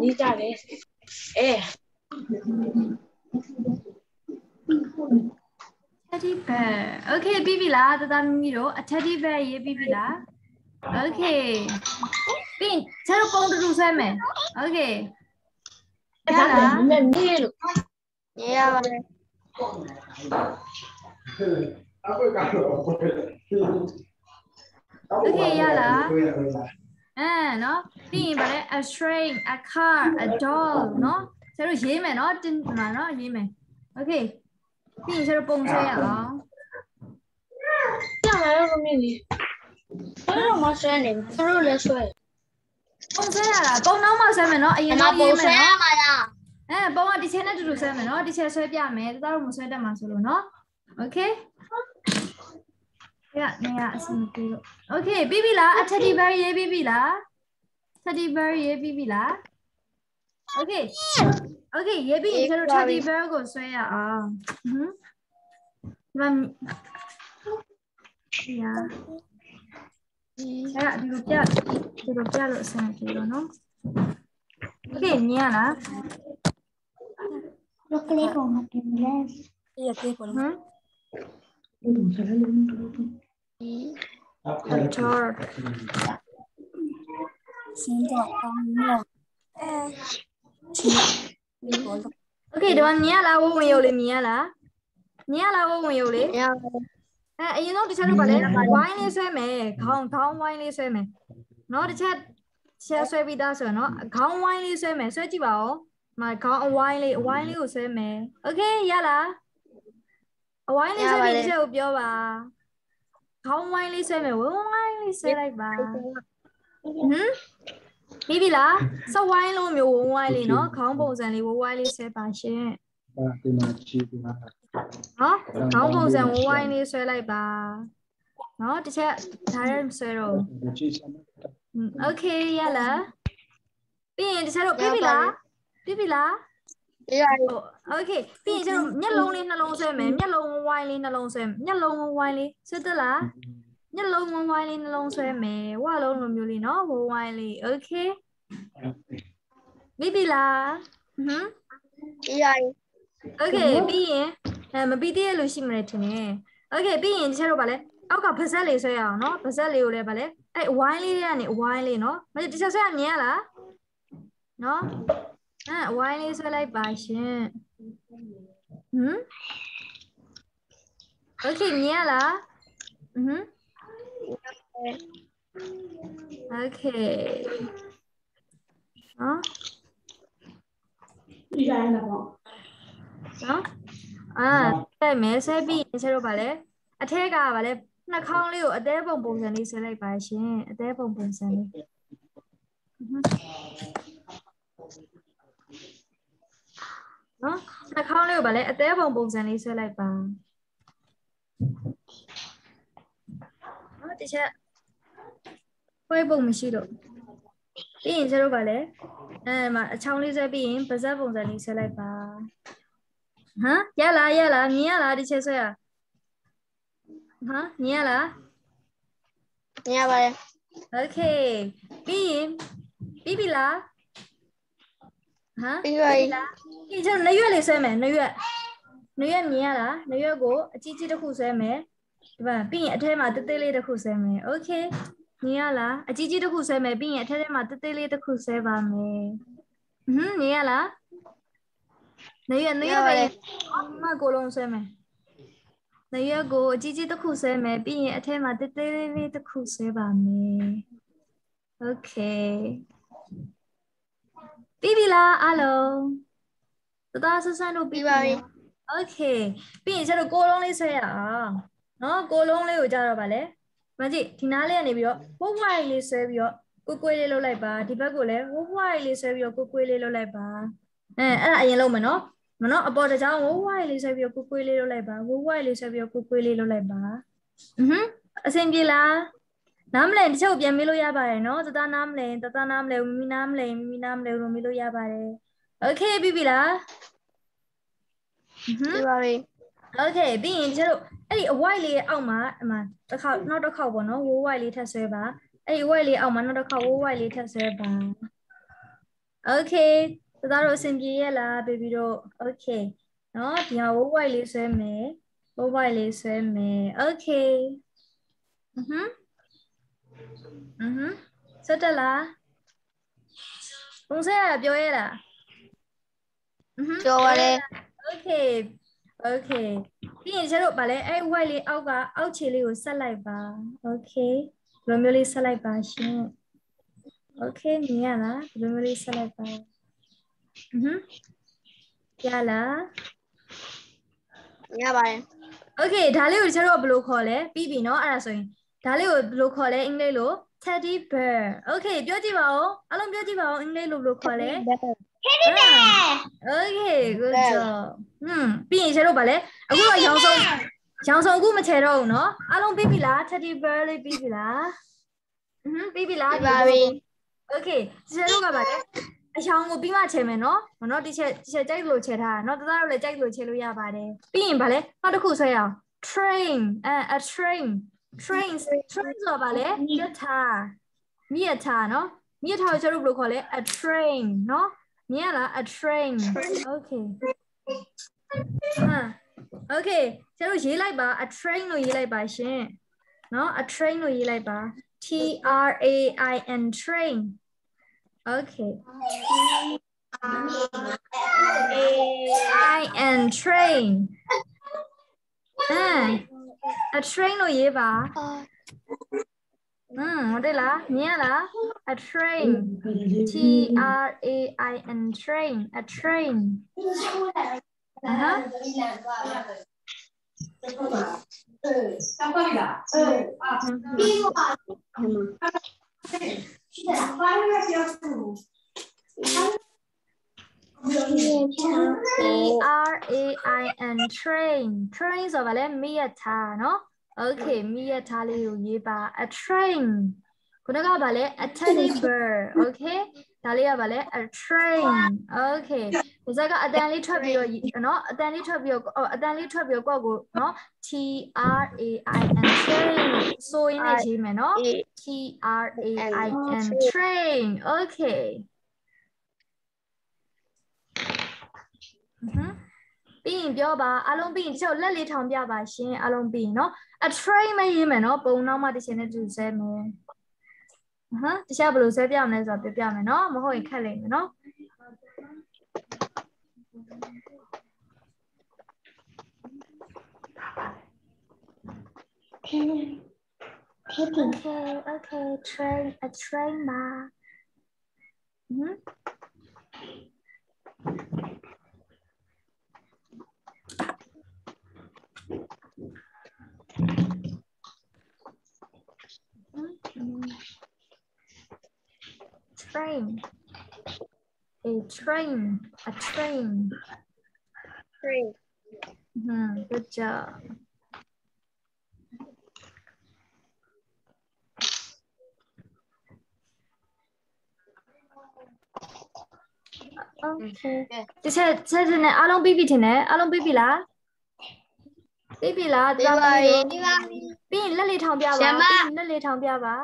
နေကြတယ်အဲအထက်ဒီဘက် okay ပြီးပြီလားတသမီးမီတို့အထက်ဒီဘက်ရေးပြီးပြီလား okay ပြီးရင်ကျတော့ပုံတူဆွဲမယ် okay Dạ là mình đi được. Dạ. Cái gì là À nó đi vào đấy a train, a car, a doll nó sẽ được gì mày nó trên mà nó gì mày. Ok. Đi sẽ được bông xe à. sao mà nó không đi gì. Nó mà xe này, nó là xe. ပုံဆွဲရတာပုံနောက်မှဆွဲမယ်နော်အရင်တော့ရေးမယ်နော်မှာလားအဲပုံကဒီချဲနဲ့တူတူဆွဲမယ်နော်ဒီချဲဆွဲပြမယ်တသားတော့မဆွဲတတ်မှာဆိုလို့နော် okay ရနေရအစမပြေလို့ okay ပြီးပြီလားအ teddy bear ရေးပြီးပြီလား teddy bear ရေးပြီးပြီလား okay okay ရေးပြီးရင်ကျတော့ teddy bear ကိုဆွဲရအောင်ဟွန်းဒီမှာရ အဲ့ဒါဒီလိုပြဒီလိုပြလို့အဆင်ပြေလို့နော် okay မြင်ရလားလောကလေးပေါ်မှာတင်လဲဟမ် contour စင်းတော့ကောင်းလို့ okay ဒီမှာမြင်ရလားဝုတ်ဝင်ရုပ်လေးမြင်ရလားမြင်ရလားဝုတ်ဝင်ရုပ်လေးရ အဲအရင်ဆုံးတစ်ချက်တော့ဗာလဲဝိုင်းလေးဆွဲမယ်ခေါင်းခေါင်းဝိုင်းလေးဆွဲမယ်နော်တစ်ချက်ချက်ဆွဲပြီးသားဆိုတော့နော်ခေါင်းဝိုင်းလေးဆွဲမယ်ဆွဲကြည့်ပါဦးမခေါင်းအဝိုင်းလေးအဝိုင်းလေးကိုဆွဲမယ် okay ရလားအဝိုင်းလေးဆွဲပြီးတစ်ချက်ကိုပြောပါခေါင်းဝိုင်းလေးဆွဲမယ်ဝိုင်းလေးဆွဲလိုက်ပါဟမ်ပြီးပြီလားစဝိုင်းလိုမျိုးဝိုင်းလေးနော်ခေါင်းပုံစံလေးဝိုင်းလေးဆွဲပါရှင်ဒီမှာချီဒီမှာ နော်ခေါင်းပုံစံဝဝိုင်းလေးဆွဲလိုက်ပါနော်တစ်ချက်ဒါရဲမဆွဲတော့ဒီချီစမ်းဘူး okay ရလားပြီးရင်တစ်ချက်တော့ပြီးပြီလားပြီးပြီလားရဟို okay ပြီးရင်ကျတော့မျက်လုံးလေးနှလုံးဆွဲမယ်မျက်လုံးဝဝိုင်းလေးနှလုံးဆွဲမျက်လုံးဝဝိုင်းလေးဆွဲတလားမျက်လုံးဝဝိုင်းလေးနှလုံးဆွဲမယ်ဝလုံးလိုမျိုးလေးနော်ဝဝိုင်းလေး okay ပြီးပြီလားဟမ်ရ Okay ပြီးရင် အဲမပြီးသေးရလို့ရှိမလဲထင်တယ် Okay ပြီးရင်တခြားတော့ဗာလဲအောက်ကဗဇက်လေးဆွဲရအောင်နော်ဗဇက်လေးကိုလည်းဗာလဲအဲဝိုင်းလေးတွေကနေဝိုင်းလေးနော်မတခြားဆွဲရမြင်ရလားနော်အဲဝိုင်းလေးဆွဲလိုက်ပါရှင်ဟမ် Okay မြင်ရလားဟမ် Okay နော်နော် အာတဲ့မဲဆွဲပြီးရင်ဆက်တော့ဗာလဲအထက်ကဗာလဲနှာခေါင်းလေးကိုအသေးပုံပုံစံလေးဆွဲလိုက်ပါရှင်အသေးပုံပုံစံလေးနော်နှာခေါင်းလေးကိုဗာလဲအသေးပုံပုံစံလေးဆွဲလိုက်ပါနော်တစ်ချက်ခွဲပုံမရှိတော့ပြီးရင်ဆက်တော့ဗာလဲအဲမှာအချောင်းလေးဆွဲပြီးရင်ပါဇက်ပုံစံလေးဆွဲလိုက်ပါ ဟမ်ရလားရလားမြင်ရလားဒီချက်ဆွဲရဟာမြင်ရလားမြင်ရပါတယ် Okay ပြီးရင်ပြီးပြီလားဟမ်ပြီးပါပြီလားဒီကျနရွက်လေးဆွဲမယ်နရွက်နရွက်မြင်ရလားနရွက်ကိုအကြီးကြီးတစ်ခုဆွဲမယ်ဒီမှာပြီးရင်အထဲမှာသေးသေးလေးတစ်ခုဆွဲမယ် Okay မြင်ရလားအကြီးကြီးတစ်ခုဆွဲမယ်ပြီးရင်အထဲထဲမှာသေးသေးလေးတစ်ခုဆွဲပါမယ်ဟမ်မြင်ရလား နရွက်နရွက်ပဲအမကိုလုံးဆွဲမယ်နရွက်ကိုအကြီးကြီးတစ်ခုဆွဲမယ်ပြီးရင်အထဲမှာသေးသေးလေးတစ်ခုဆွဲပါမယ် Okay ပြီးပြီလားအားလုံးသသားဆဆန်းတို့ပြီးပြီလား Okay ပြီးရင်ကျတော့ကိုလုံးလေးဆွဲရအောင်နော်ကိုလုံးလေးကိုကြတော့ဗာလဲမကြည့်ဒီနားလေးကနေပြီးတော့ဝဝိုင်လေးဆွဲပြီးတော့ကိုကွေးလေးလုပ်လိုက်ပါဒီဘက်ကိုလည်းဝဝိုင်လေးဆွဲပြီးတော့ကိုကွေးလေးလုပ်လိုက်ပါအဲအဲ့ဒါအရင်လုပ်မယ်နော် မနော်အပေါ်တစ်ချောင်းဝဝိုင်လေးဆွဲပြီးတော့ကိုကွေးလေးလုပ်လိုက်ပါဝဝိုင်လေးဆွဲပြီးတော့ကိုကွေးလေးလုပ်လိုက်ပါအဟမ်းအဆင်ပြေလား နားမလဲတစ်ချက်ကိုပြန်မေးလို့ရပါတယ်နော်တသားနားမလဲတသားနားမလဲမမီနားမလဲမမီနားမလဲလို့မေးလို့ရပါတယ်โอเคပြီပြီလားဟွန်း ပြီးပါပြီ โอเคပြီးရင်ကျတို့အဲ့ဒီအဝိုက်လေးရဲ့အောက်မှာအမှတစ်ခေါက်နောက်တစ်ခေါက်ပေါ့နော်ဝိုးဝိုက်လေးထပ်ဆွဲပါအဲ့ဒီအဝိုက်လေးအောက်မှာနောက်တစ်ခေါက်ဝိုးဝိုက်လေးထပ်ဆွဲပါโอเค တသားတို့အဆင်ပြေရဲ့လားဘေဘီတို့โอเคနော်ဒီဟာဝိုးဝိုက်လေးဆွဲမယ်ဝိုးဝိုက်လေးဆွဲမယ်โอเคอือဟွန်း อือဟမ်စက်တက်လားပုံစံရပြောရဲလားอือဟမ် ပြောပါတယ် โอเคโอเคပြီးရင်ကျတို့ဗာလဲအဲ့ white လေးအောက်ကအောက်ခြေလေးကိုဆက်လိုက်ပါโอเคဘယ်လိုမျိုးလေးဆက်လိုက်ပါရှင်โอเคမြင်ရလားဘယ်လိုမျိုးလေးဆက်လိုက်ပါอือဟမ် ရလား မြင်ရပါတယ် โอเคဒါလေးကိုကျတို့ကဘယ်လိုခေါ်လဲပြီးပြီเนาะအဲ့ဒါဆိုရင်ဒါလေးကိုဘယ်လိုခေါ်လဲအင်္ဂလိပ်လို teddy bear okay ပြောကြည့်ပါဦးအားလုံးပြောကြည့်ပါဦးအင်္ဂလိပ်လိုဘယ်လိုခေါ်လဲ teddy bear okay good job ဟွန်းပြီးရင်ကျတို့ဗာလဲအခုကရောင်စုံရောင်စုံအခုမချေတော့ဘူးเนาะအားလုံးပြီးပြီလား teddy bear လေးပြီးပြီလားဟွန်းပြီးပြီလား ပြီးပါပြီ Okay ကျတို့ကဗာလဲ အရောင်ကိုပြီးမှချေမယ်နော်မနော်ဒီချက်ဒီချက်ကြိုက်လို့ချေထားတာနော်တသားတို့လည်းကြိုက်လို့ချေလို့ရပါတယ်ပြီးရင်ဗာလဲနောက်တစ်ခုဆွဲရအောင် train အဲ a train train train ဆိုတာဗာလဲရထားမြရထားနော်မြရထားကိုကျတို့ဘယ်လိုခေါ်လဲ a train နော်မြင်ရလား a train Okay ဟာ Okay ကျတို့ရေးလိုက်ပါ a train လို့ရေးလိုက်ပါရှင်နော် a train လို့ရေးလိုက်ပါ T R A I N train Okay I N train အဲ a train လို့ရေးပါอืมဟုတ်တယ်လားမြင်ရလား a train T R A I N train a train အဟမ်း T-R-A-I-N, train. Train ဆိုပါလေ Miata နော် Okay, Miata လေးကိုရေးပါ a train. ခုနကပါလေ a teddy bear. Okay, ဒါလေးကပါလေ a train. Okay. ကိုဇက်ကအတန်လေးထွက်ပြီးတော့နော်အတန်လေးထွက်ပြီးတော့အတန်လေးထွက်ပြီးတော့ကော့ကိုနော် T R A I N train ဆိုရင်းနဲ့ရေးမယ်နော် T R A I N train okay ပြီးရင်ပြောပါအားလုံးပြီးရင်တချို့လက်လေးထောင်ပြပါရှင်အားလုံးပြီးရင်နော် a train မရေးမယ်နော်ပုံနောက်မှတစ်ချိန်နဲ့တူဆဲမယ်ဟမ်တခြားဘယ်လိုဆဲပြမလဲဆိုတော့ပြပြမယ်နော်မဟုတ်ရင်ခက်လိမ့်မယ်နော် Okay, okay, train, a train ma. Mm hmm? -hmm. Train. A train a train train hmm good job okay ဒီချက်ချက်နဲ့အားလုံးပြီးပြီထင်တယ်အားလုံးပြီးပြီလားပြီးပြီလားပြီးပါပြီပြီးပါပြီပြီးရင်လက်လေးထောင်ပြပါဆရာမပြီးရင်လက်လေးထောင်ပြပါ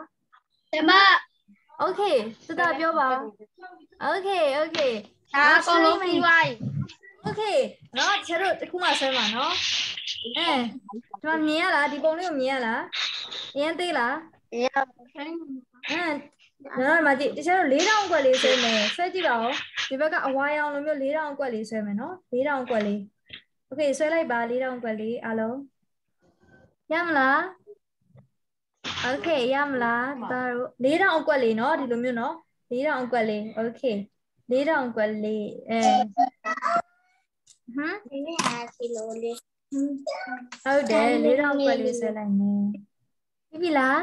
ဆရာမ Okay တတပြောပါ Okay Okay ဒါအကုန်လုံးပြီးသွားပြီ Okay เนาะကျတို့တစ်ခုမှဆွဲပါเนาะအဲဒီမှာမြင်ရလားဒီပုံလေးကိုမြင်ရလားအရင်သေးလား ညပါ အဲနော်မကြည့်တခြားတော့၄တောင်ကွက်လေးဆွဲမယ်ဆွဲကြည့်ပါဦးဒီဘက်ကအဝါရောင်လိုမျိုး၄တောင်ကွက်လေးဆွဲမယ်နော်၄တောင်ကွက်လေးโอเคဆွဲလိုက်ပါ၄တောင်ကွက်လေးအားလုံးရမလား โอเคရမလားဒါတို့၄တောင်ကွက်လေးနော်ဒီလိုမျိုးနော်၄တောင်ကွက်လေးโอเค၄တောင်ကွက်လေးအဲဟမ် ဒီနေ့ဟာစီလိုလေး ဟုတ်တယ်၄တောင်ကွက်လေးဆွဲလိုက်မယ်ပြီပြီလား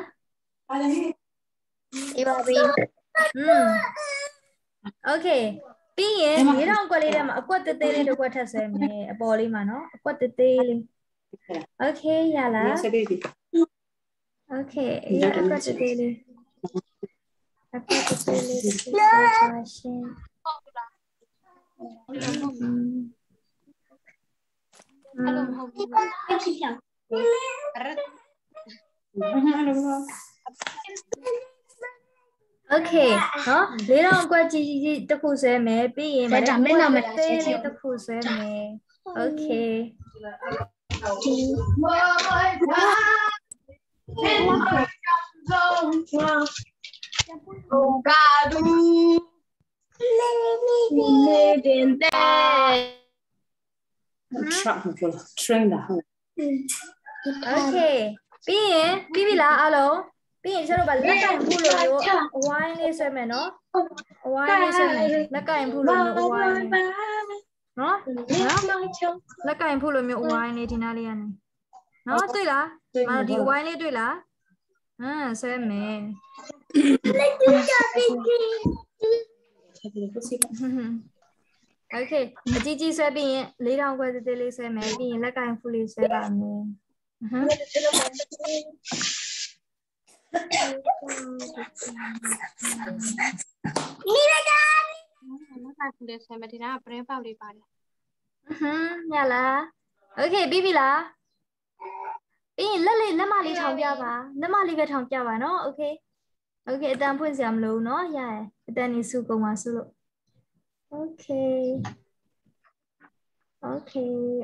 ပြီးပါပြီ อืมโอเคပြီးရင်၄တောင်ကွက်လေးထဲမှာအကွက်သေးသေးလေးတစ်ကွက်ထပ်ဆွဲမယ်အပေါ်လေးမှာနော်အကွက်သေးသေးလေးโอเคရလားโอเคရအကွက်သေးသေးလေးအကွက်သေးသေးလေးတစ်ခုဆွဲပါ Okay, yeah, I've got it daily. I've got it daily. Situation. Um, okay နော်လေးတော့အကွက်ကြီးကြီးတစ်ခုဆွဲမယ်ပြီးရင်ဒါမင်းနာမည်တစ်ခုဆွဲမယ် okay Bocado. Living there. Train that. Okay. ပြီးရင်ပြီးပြီလားအားလုံးပြီးရင်ကျတို့ကလက်ကင်ဖူးလို့မျိုးအဝိုင်းလေးဆွဲမယ်နော်အဝိုင်းလေးဆွဲမယ်လက်ကင်ဖူးလို့မျိုးအဝိုင်းနော်နော်လက်ကင်ဖူးလို့မျိုးအဝိုင်းလေးဒီနားလေးရနေ နော်တွေ့လားမတို့ဒီအဝိုင်းလေးတွေ့လားဟမ်ဆွဲမယ် โอเคအကြီးကြီးဆွဲပြီးရင်၄တောင်ခွဲသေးသေးလေးဆွဲမယ်ပြီးရင်လက်ကင်ဖူးလေးဆွဲပါမယ်ဟမ် မကဘူးလေဆရာမဒီနာပရင်ပေါက်လေးပါတယ် ဟမ်ညလားโอเคပြီးပြီလား ပြီးရင်လက်လေးလက်မလေးထောင်ပြပါလက်မလေးပဲထောင်ပြပါနော်โอเคโอเคအတန်ဖွင့်စရာမလိုဘူးเนาะရရအတန်နေစုကုန်ပါစုလို့โอเคโอเค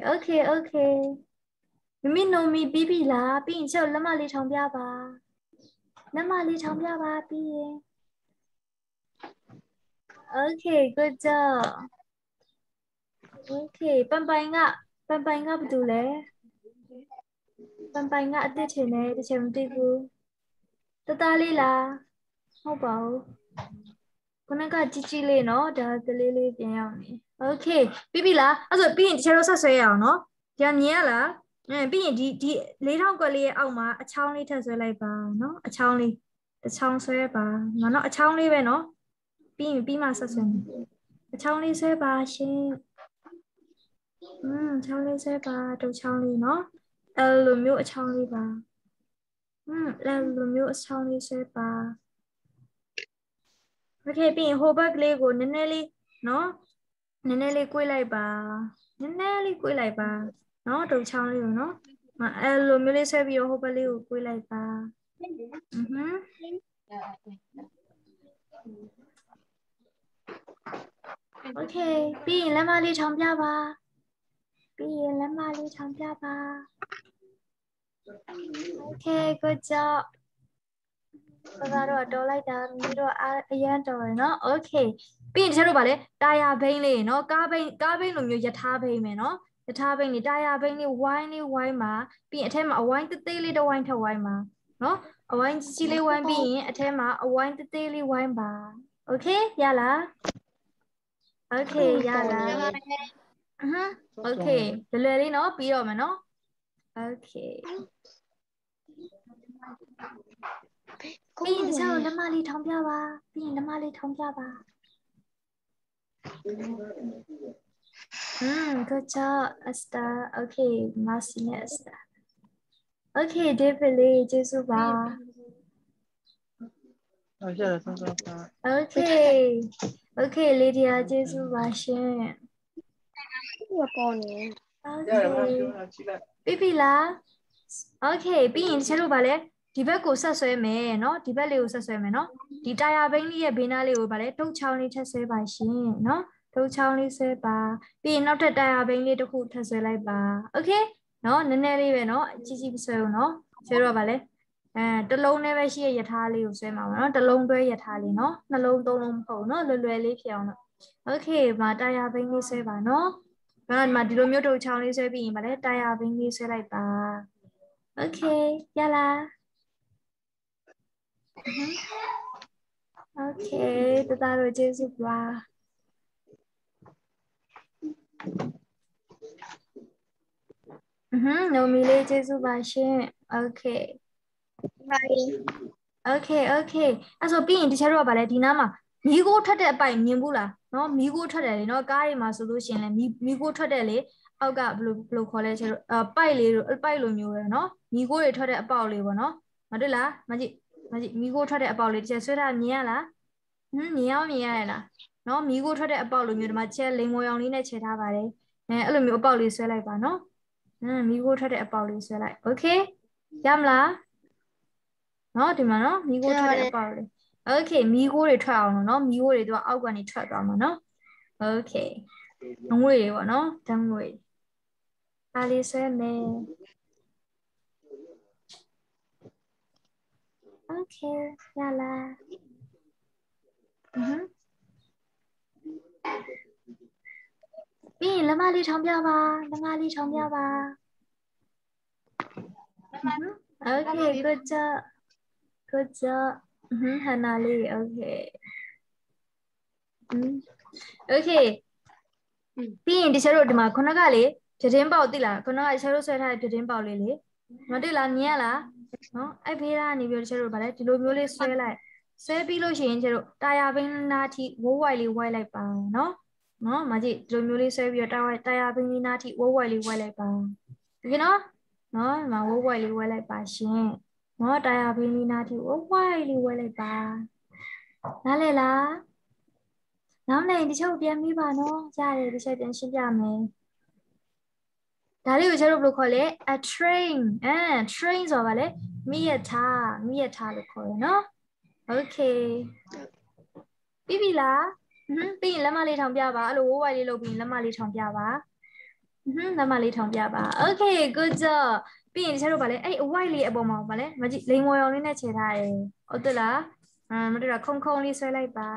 โอเคโอเคမမီနိုမီပြီးပြီလားပြီးရင်ချက်လက်မလေးထောင်ပြပါလက်မလေးထောင်ပြပါပြီးရင် Okay good job Okay ပန်ပိုင်ကပန်ပိုင်ကဘာတူလဲ ပန်ပိုင်ကအစ်စ်ချင်တယ်တစ်ချက်မသိဘူးတသားလေးလားဟုတ်ပါဘူးခုနကជីជីလေးနော်ဒါကလေးလေးပြန်ရောက်နေ Okay ပြီးပြီလားအဲ့ဆိုပြီးရင်တစ်ချက်တော့ဆက်ဆွဲရအောင်နော်ကြံမြင်ရလားအဲပြီးရင်ဒီဒီလေးထောင်ကွက်လေးရဲ့အောက်မှာအချောင်းလေးထပ်ဆွဲလိုက်ပါနော်အချောင်းလေးတစ်ချောင်းဆွဲပါနော်နော်အချောင်းလေးပဲနော်ပြီးရင်ပြီးမှဆက်ဆွဲမယ်အချောင်းလေးဆွဲပါရှင်อืมချောင်းလေးဆွဲပါတုတ်ချောင်းလေးနော် အဲလိုမျိုးအချောင်းလေးပါอืมအဲလိုမျိုးအချောင်းလေးဆွဲပါโอเคပြီးရင်ဟိုဘက်ကလေးကိုနည်းနည်းလေးနော်နည်းနည်းလေး꿰လိုက်ပါနည်းနည်းလေး꿰လိုက်ပါနော်တုတ်ချောင်းလေးကိုနော်မအဲလိုမျိုးလေးဆွဲပြီးတော့ဟိုဘက်လေးကို꿰လိုက်ပါอือဟမ်โอเคပြီးရင်လက်မလေးထောင်ပြပါ ပြီးရင်လက်မလေးထောင်ပြပါ Okay good job ဘာသာတော့တော်လိုက်တာမျိုးတော့အအရန်တော်ရယ်နော် Okay ပြီးရင်တချို့တို့ဗာလဲတာယာဘိန်းလေးနော်ကားဘိန်းကားဘိန်းလိုမျိုးယထာဘိန်းမယ်နော်ယထာဘိန်းလေးတာယာဘိန်းလေးဝိုင်းလေးဝိုင်းမှာပြီးရင်အထက်မှာအဝိုင်းသေးသေးလေးတစ်ဝိုင်းထပ်ဝိုင်းမှာနော်အဝိုင်းကြီးကြီးလေးဝိုင်းပြီးရင်အထက်မှာအဝိုင်းသေးသေးလေးဝိုင်းပါ Okay ရလား Okay ရလား အဟမ်း okay လွယ်လွယ်လေးနော်ပြီးတော့မယ်နော် okay ပြီးရင်တခြားကိုလက်မလေးထောင်ပြပါပြီးရင်လက်မလေးထောင်ပြပါอืม good job Asta okay Marcy နဲ့ Asta okay David လေးကျေးဇူးပါဟုတ်ကဲ့ဆုံးဆုံးပါ okay okay Lydia ကျေးဇူးပါရှင် ဒီပေါ်နေ ပြီပြီလားโอเคပြီးရင်တခြားတို့ဗာလဲဒီဘက်ကိုဆက်ဆွဲမယ်เนาะဒီဘက်လေးကိုဆက်ဆွဲမယ်เนาะဒီတာယာဘိန်းလေးရဲ့ဘေးနားလေးကိုဗာလဲတုတ်ချောင်းလေးထပ်ဆွဲပါရှင်เนาะတုတ်ချောင်းလေးဆွဲပါပြီးရင်နောက်ထပ်တာယာဘိန်းလေးတစ်ခုထပ်ဆွဲလိုက်ပါโอเคเนาะနည်းနည်းလေးပဲเนาะကြီးကြီးမဆွဲဘူးเนาะဆွဲတော့ဗာလဲအဲတစ်လုံးနဲ့ပဲရှိရယထာလေးကိုဆွဲမှာပါเนาะတစ်လုံးတွဲယထာလေးเนาะနှလုံးသုံးလုံးမဟုတ်ဘူးเนาะလွယ်လွယ်လေးဖြစ်အောင်เนาะโอเคမှာတာယာဘိန်းလေးဆွဲပါเนาะ ဘာမှဒီလိုမျိုးတုတ်ချောင်းလေးဆွဲပြီးရင်ဗာလဲတာယာဘိန်းလေးဆွဲလိုက်ပါ โอเคရလားโอเคတသားတို့ကျေးဇူးပါဟမ်နိုမီလေးကျေးဇူးပါရှင်โอเค โอเคโอเคအဲ့ဆိုပြီးရင်တခြားတို့ကဗာလဲဒီနားမှာ မီးကိုထွက်တဲ့အပိုင်မြင်ဘူးလားနော်မီးကိုထွက်တယ်လေနော်ကားတွေမှာဆိုလို့ရှိရင်လည်းမီးမီးကိုထွက်တယ်လေအောက်ကဘယ်လိုဘယ်လိုခေါ်လဲကျတော့အပိုက်လေးတို့ပိုက်လိုမျိုးရယ်နော်မီးကိုတွေထွက်တဲ့အပေါက်လေးပေါ့နော်မတွေ့လားမကြည့်မကြည့်မီးကိုထွက်တဲ့အပေါက်လေးတစ်ချက်ဆွဲထားမြင်ရလားဟမ်မြင်အောင်မြင်ရရလားနော်မီးကိုထွက်တဲ့အပေါက်လိုမျိုးဒီမှာချက်လိမ်မော်ရောင်လေးနဲ့ခြေထားပါတယ်အဲအဲ့လိုမျိုးအပေါက်လေးဆွဲလိုက်ပါနော်ဟမ်မီးကိုထွက်တဲ့အပေါက်လေးဆွဲလိုက်โอเคရမလားနော်ဒီမှာနော်မီးကိုထွက်တဲ့အပေါက်လေး โอเคမီးကိုတွေထွက်အောင်လို့နော်မီးကိုတွေသူကအောက်ကနေထွက်သွားမှာနော်โอเคငွေတွေပေါ့နော်ဓာတ်ငွေအားလေးဆွဲမယ်โอเคရလားอือဟမ်ပြီးရင်လက်မလေးထောင်ပြပါလက်မလေးထောင်ပြပါโอเค good job good job Mm-hmm, Hannah Lee, okay. Mm. Okay. ပြီးရင်တခြားတို့ဒီမှာခုနကလေပြတင်းပေါက်တိလားခုနကတခြားတို့ဆွဲထားတဲ့ပြတင်းပေါက်လေးလေမတိလားမြင်ရလားနော်အဲ့ဖေးသားကနေပြီးတော့တခြားတို့ဗါလဲဒီလိုမျိုးလေးဆွဲလိုက်ဆွဲပြီးလို့ရှိရင်ကျတို့တာယာဘင်းနာထိဝိုးဝိုက်လေးဝိုက်လိုက်ပါနော်နော်မကြီးဒီလိုမျိုးလေးဆွဲပြီးတော့တာယာတာယာဘင်းနာထိဝိုးဝိုက်လေးဝိုက်လိုက်ပါဒီကနော်နော်ဒီမှာဝိုးဝိုက်လေးဝိုက်လိုက်ပါရှင် နော်တာယာဘင်းနာထိဝိုးဝိုက်လေးဝိုက်လိုက်ပါနားလေလားနောက်နေတချို့ပြန်ပြီးပါနော်ရတယ်တချို့ပြန်ရှင်းပြမယ်ဒါလေးကိုကျတို့ဘယ်လိုခေါ်လဲ a train အဲ train ဆိုတာဗာလဲမိရထားမိရထားလို့ခေါ်ရနော် okay ပြီးပြီလားဟွန်းပြီးရင်လက်မလေးထောင်ပြပါအဲ့လိုဝိုးဝိုင်လေးလုပ်ပြီးရင်လက်မလေးထောင်ပြပါဟွန်းလက်မလေးထောင်ပြပါ okay good job ပြီးရင်တခြားတို့ဗာလဲအဲ့အဝိုက်လေးအပေါ်မှာဗာလဲမကြည့်လိန်ငေါ်ရောင်လေးနဲ့ခြေထားတယ်ဟုတ်တယ်လားအမ်မတူတာခုံခုံလေးဆွဲလိုက်ပါ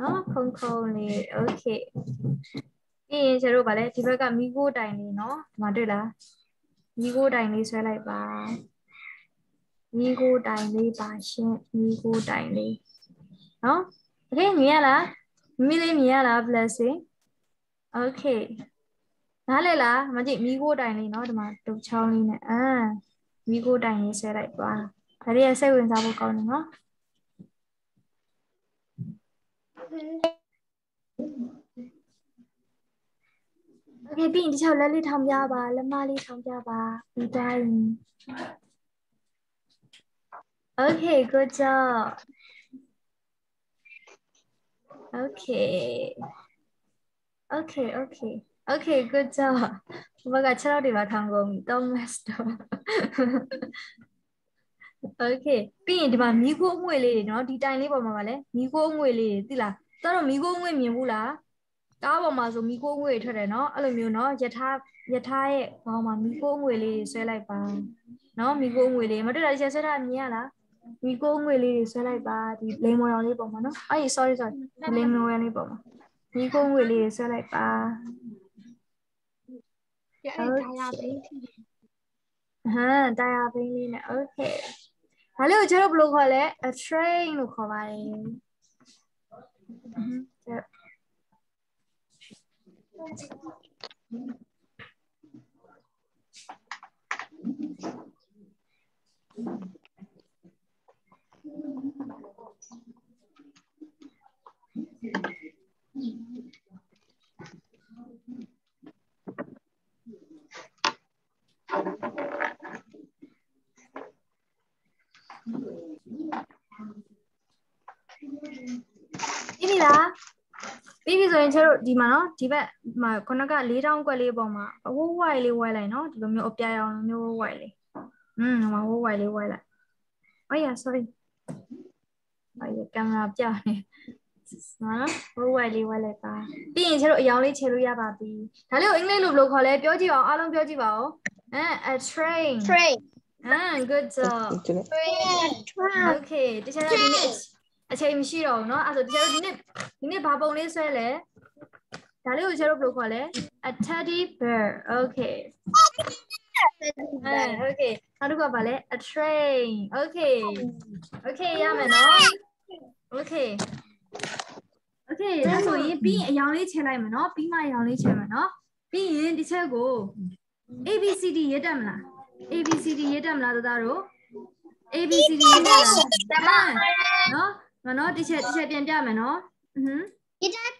နော်ခုံခုံလေး okay ပြီးရင်ကျတို့ဗာလဲဒီဘက်ကမီကိုတိုင်လေးနော်ဒီမှာတွေ့လားမီကိုတိုင်လေးဆွဲလိုက်ပါမီကိုတိုင်လေးပါရှင်မီကိုတိုင်လေးနော် okay မြင်ရလားမီလေးမြင်ရလား blessing okay နားလဲလားမကြည့်မီကိုတိုင်လေးနော်ဒီမှာတုတ်ချောင်းလေးနဲ့အာမီကိုတိုင်လေးဆွဲလိုက်ပါဒါလေးရစိတ်ဝင်စားဖို့ကောင်းတယ်နော် โอเคပြီးရင်ဒီချောက်လက်လေးထောင်ပြပါလက်မလေးထောင်ပြပါပြီးတိုင်း Okay good job Okay Okay okay Okay good job ဘာက6လောက်တွေပါထောင်ကုန်ပြီ3 match တော့ Okay ပြီးရင်ဒီမှာမီးခိုးအငွေလေးတွေเนาะဒီတိုင်လေးပေါ်မှာပါလဲမီးခိုးအငွေလေးတွေသိလားတော်တော့မီးခိုးအငွေမြင်ဘူးလား ကားပေါ်မှာဆိုမီကိုငွေထွက်တယ်နော်အဲ့လိုမျိုးနော်ယထာယထာရဲ့ဘောင်းမှာမီကိုငွေလေးဆွဲလိုက်ပါနော်မီကိုငွေလေးမတွေ့တာဒီချက်ဆွဲတာမြင်ရလားမီကိုငွေလေးဆွဲလိုက်ပါဒီလိမ်မော်ရောင်လေးပုံမှာနော်အေး sorry sorry ဒီလိမ်မော်ရောင်လေးပုံမှာမီကိုငွေလေးဆွဲလိုက်ပါ ရအဲ့ဒါရဘင်းထီ ဟမ်တာယာဘင်းလေးနဲ့ okay ဒါလေးကိုကျ တော့ဘယ်လိုခေါ်လဲ a train လို့ခေါ်ပါတယ်ဟမ်ကျတော့ ပြီးပြီလားပြီးပြီဆိုရင်ကျတို့ဒီမှာနော်ဒီဘက်မှာခုနက၄တောင်းကွက်လေးပေါ်မှာအဝိုးဝိုင်လေးဝိုင်းလိုက်နော်ဒီလိုမျိုးအပြာရောင်လိုမျိုးဝိုင်းလေးอืมဟိုမှာဝိုးဝိုင်လေးဝိုင်းလိုက်အော်ရ sorry အော်ရကင်မရာပြနေနော်ဝိုးဝိုင်လေးဝိုင်းလိုက်ပါပြီးရင်ကျတို့အယောင်လေးခြေလို့ရပါပြီဒါလေးကိုအင်္ဂလိပ်လိုဘယ်လိုခေါ်လဲပြောကြည့်အောင်အားလုံးပြောကြည့်ပါဦး အဲ a train train အာ good job train okay တခြားဒီနေ့အချိန်မရှိတော့ဘူးเนาะအဲ့ဆိုတခြားဒီနေ့ဒီနေ့ဘာပုံလေးဆွဲလဲဒါလေးကိုတခြားတို့ဘယ်လိုခေါ်လဲ a teddy bear okay အဲ okay နောက်တစ်ခုကဘာလဲ a train okay okay ရမယ်เนาะ okay okay ဒါဆိုရင်ပြီးရင်အယောင်လေးချိန်လိုက်မယ်เนาะပြီးမှအယောင်လေးချိန်မယ်เนาะပြီးရင်ဒီချက်ကို ABCD ရေးတတ်မလား ABCD ရေးတတ်မလားသားတို့ ABCD ရေးတတ်လားတမနော်မနော်တစ်ချက်တစ်ချက်ပြန်ပြမယ်နော်အဟင်းရေးတတ်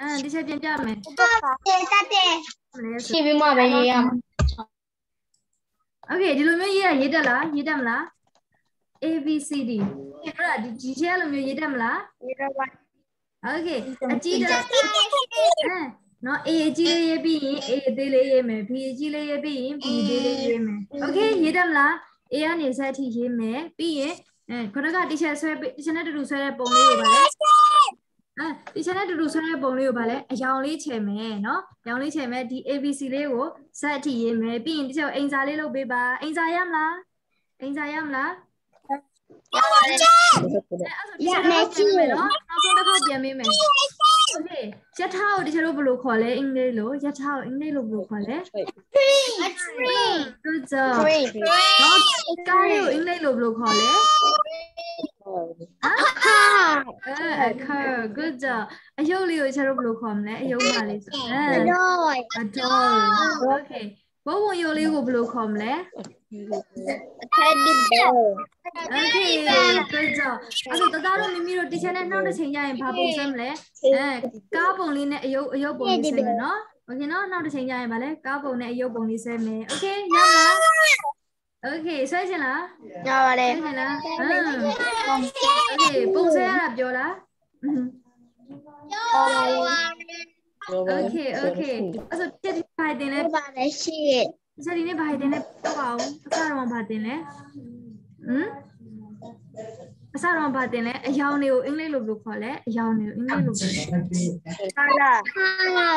အဲတစ်ချက်ပြန်ပြမယ်တက်တက်တယ်ရှိပြီးမှပဲရေးရမှာ Okay ဒီလိုမျိုးရေးရရေးတတ်လားရေးတတ်မလား ABCD အဲ့ဒါဒီချက်လိုမျိုးရေးတတ်မလားရေးတတ်ပါ Okay အကြည့်တော့ နော် A အကြီးလေးရေးပြီးရင် A အသေးလေးရေးမယ် B အကြီးလေးရေးပြီးရင် B အသေးလေးရေးမယ် Okay ရေးတယ်မလား A ကနေဇက်ထိရေးမယ်ပြီးရင်အဲခုနကတီချာဆွဲတီချာနဲ့တူတူဆွဲတဲ့ပုံလေးကိုပါလေအဲတီချာနဲ့တူတူဆွဲတဲ့ပုံလေးကိုပါလေအယောင်လေးချယ်မယ်နော်အယောင်လေးချယ်မယ်ဒီ ABC လေးကိုဇက်ထိရေးမယ်ပြီးရင်တီချာကိုအင်စာလေးလုပ်ပေးပါအင်စာရမလားအင်စာရမလားရပါတယ်။အဲ့ဒါဆိုပြန်မယ်နော်။နောက်ဆုံးတစ်ခါပြန်မေးမယ်။ ယထာကိုတချို့တို့ဘယ်လိုခေါ်လဲအင်္ဂလိပ်လိုယထာကိုအင်္ဂလိပ်လိုဘယ်လိုခေါ်လဲ good job နော်ကားလေးကိုအင်္ဂလိပ်လိုဘယ်လိုခေါ်လဲအဲ car good job အယုတ်လေးကိုတချို့တို့ဘယ်လိုခေါ်မလဲအယုတ်မလေးဆိုအဲ adore okay ဘ ဝဝင်ယုတ်လေးကိုဘယ်လိုခေါ်မလဲ Okay good job အဲ့တော့တသားတို့မိမိတို့ teacher နဲ့နှောက်တစ်ချိန်ရရင်ဘာပုံစံမလဲအဲကားပုံလေးနဲ့အယုတ်အယုတ်ပုံလေးဆွဲမယ်နော် Okay နော်နောက်တစ်ချိန်ရရင်ဗာလဲကားပုံနဲ့အယုတ်ပုံလေးဆွဲမယ် Okay ရမလား Okay ဆွဲချင်လားရပါတယ်ဆွဲချင်လားဟမ် Okay ပုံဆွဲရတာပြောလား Okay Okay အဲ့ဆိုတက် ဖိုင်တင်လဲပါတယ်ရှိစဒီနေ့ဘာတင်လဲပြောပါဦးအစတော့ဘာတင်လဲဟမ်အစတော့ဘာတင်လဲအယောင်တွေကိုအင်္ဂလိပ်လိုဘယ်လိုခေါ်လဲအယောင်တွေကိုအင်္ဂလိပ်လိုဘယ်လိုခေါ်လဲဟာလာဟာလာ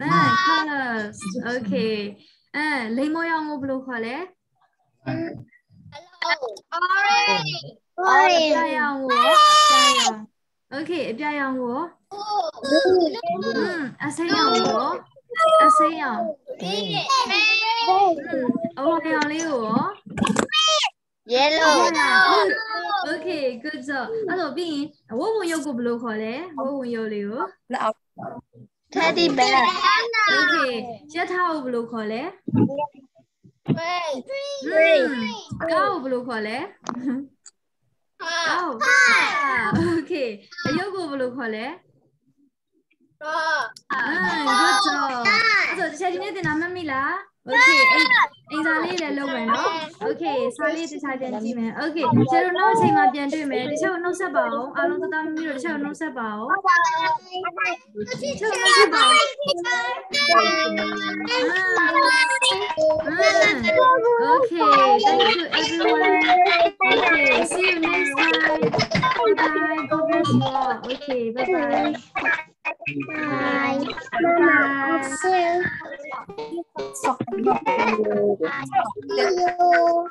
အဲ colors okay အဲလိမ်မောရောင်ကိုဘယ်လိုခေါ်လဲ orange အပြာရောင်ကိုအပြာရောင် okay အပြာရောင်ကိုอืมအစိမ်းရောင်ကို အစိမ်းရောင်อืมအဝါရောင်လေးကို yellow okay good job အဲ့တော့ပြီးရင်ဝုတ်ဝင်ရုပ်ကိုဘယ်လိုခေါ်လဲဝုတ်ဝင်ရုပ်လေးကို teddy bear okay ရထားကိုဘယ်လိုခေါ်လဲ green ကောက်ကိုဘယ်လိုခေါ်လဲကောက် okay အယုတ်ကိုဘယ်လိုခေါ်လဲ Ah, good job. အဲ့တော့တခြားဒီနေ့သင်တာမှတ်မိလား Okay အိမ်အိမ်စာလေးလည်းလုပ်မယ်နော် Okay စာလေးတခြားပြန်ကြည့်မယ် Okay ကျတို့နောက်အချိန်မှာပြန်တွေ့မယ်တခြားကိုနှုတ်ဆက်ပါအောင်အားလုံးသသားမိမိတို့တခြားကိုနှုတ်ဆက်ပါအောင်တခြားကိုနှုတ်ဆက်ပါအောင် Okay thank you everyone Okay see you next time Bye bye God bless you all Okay bye bye bye Bye See you.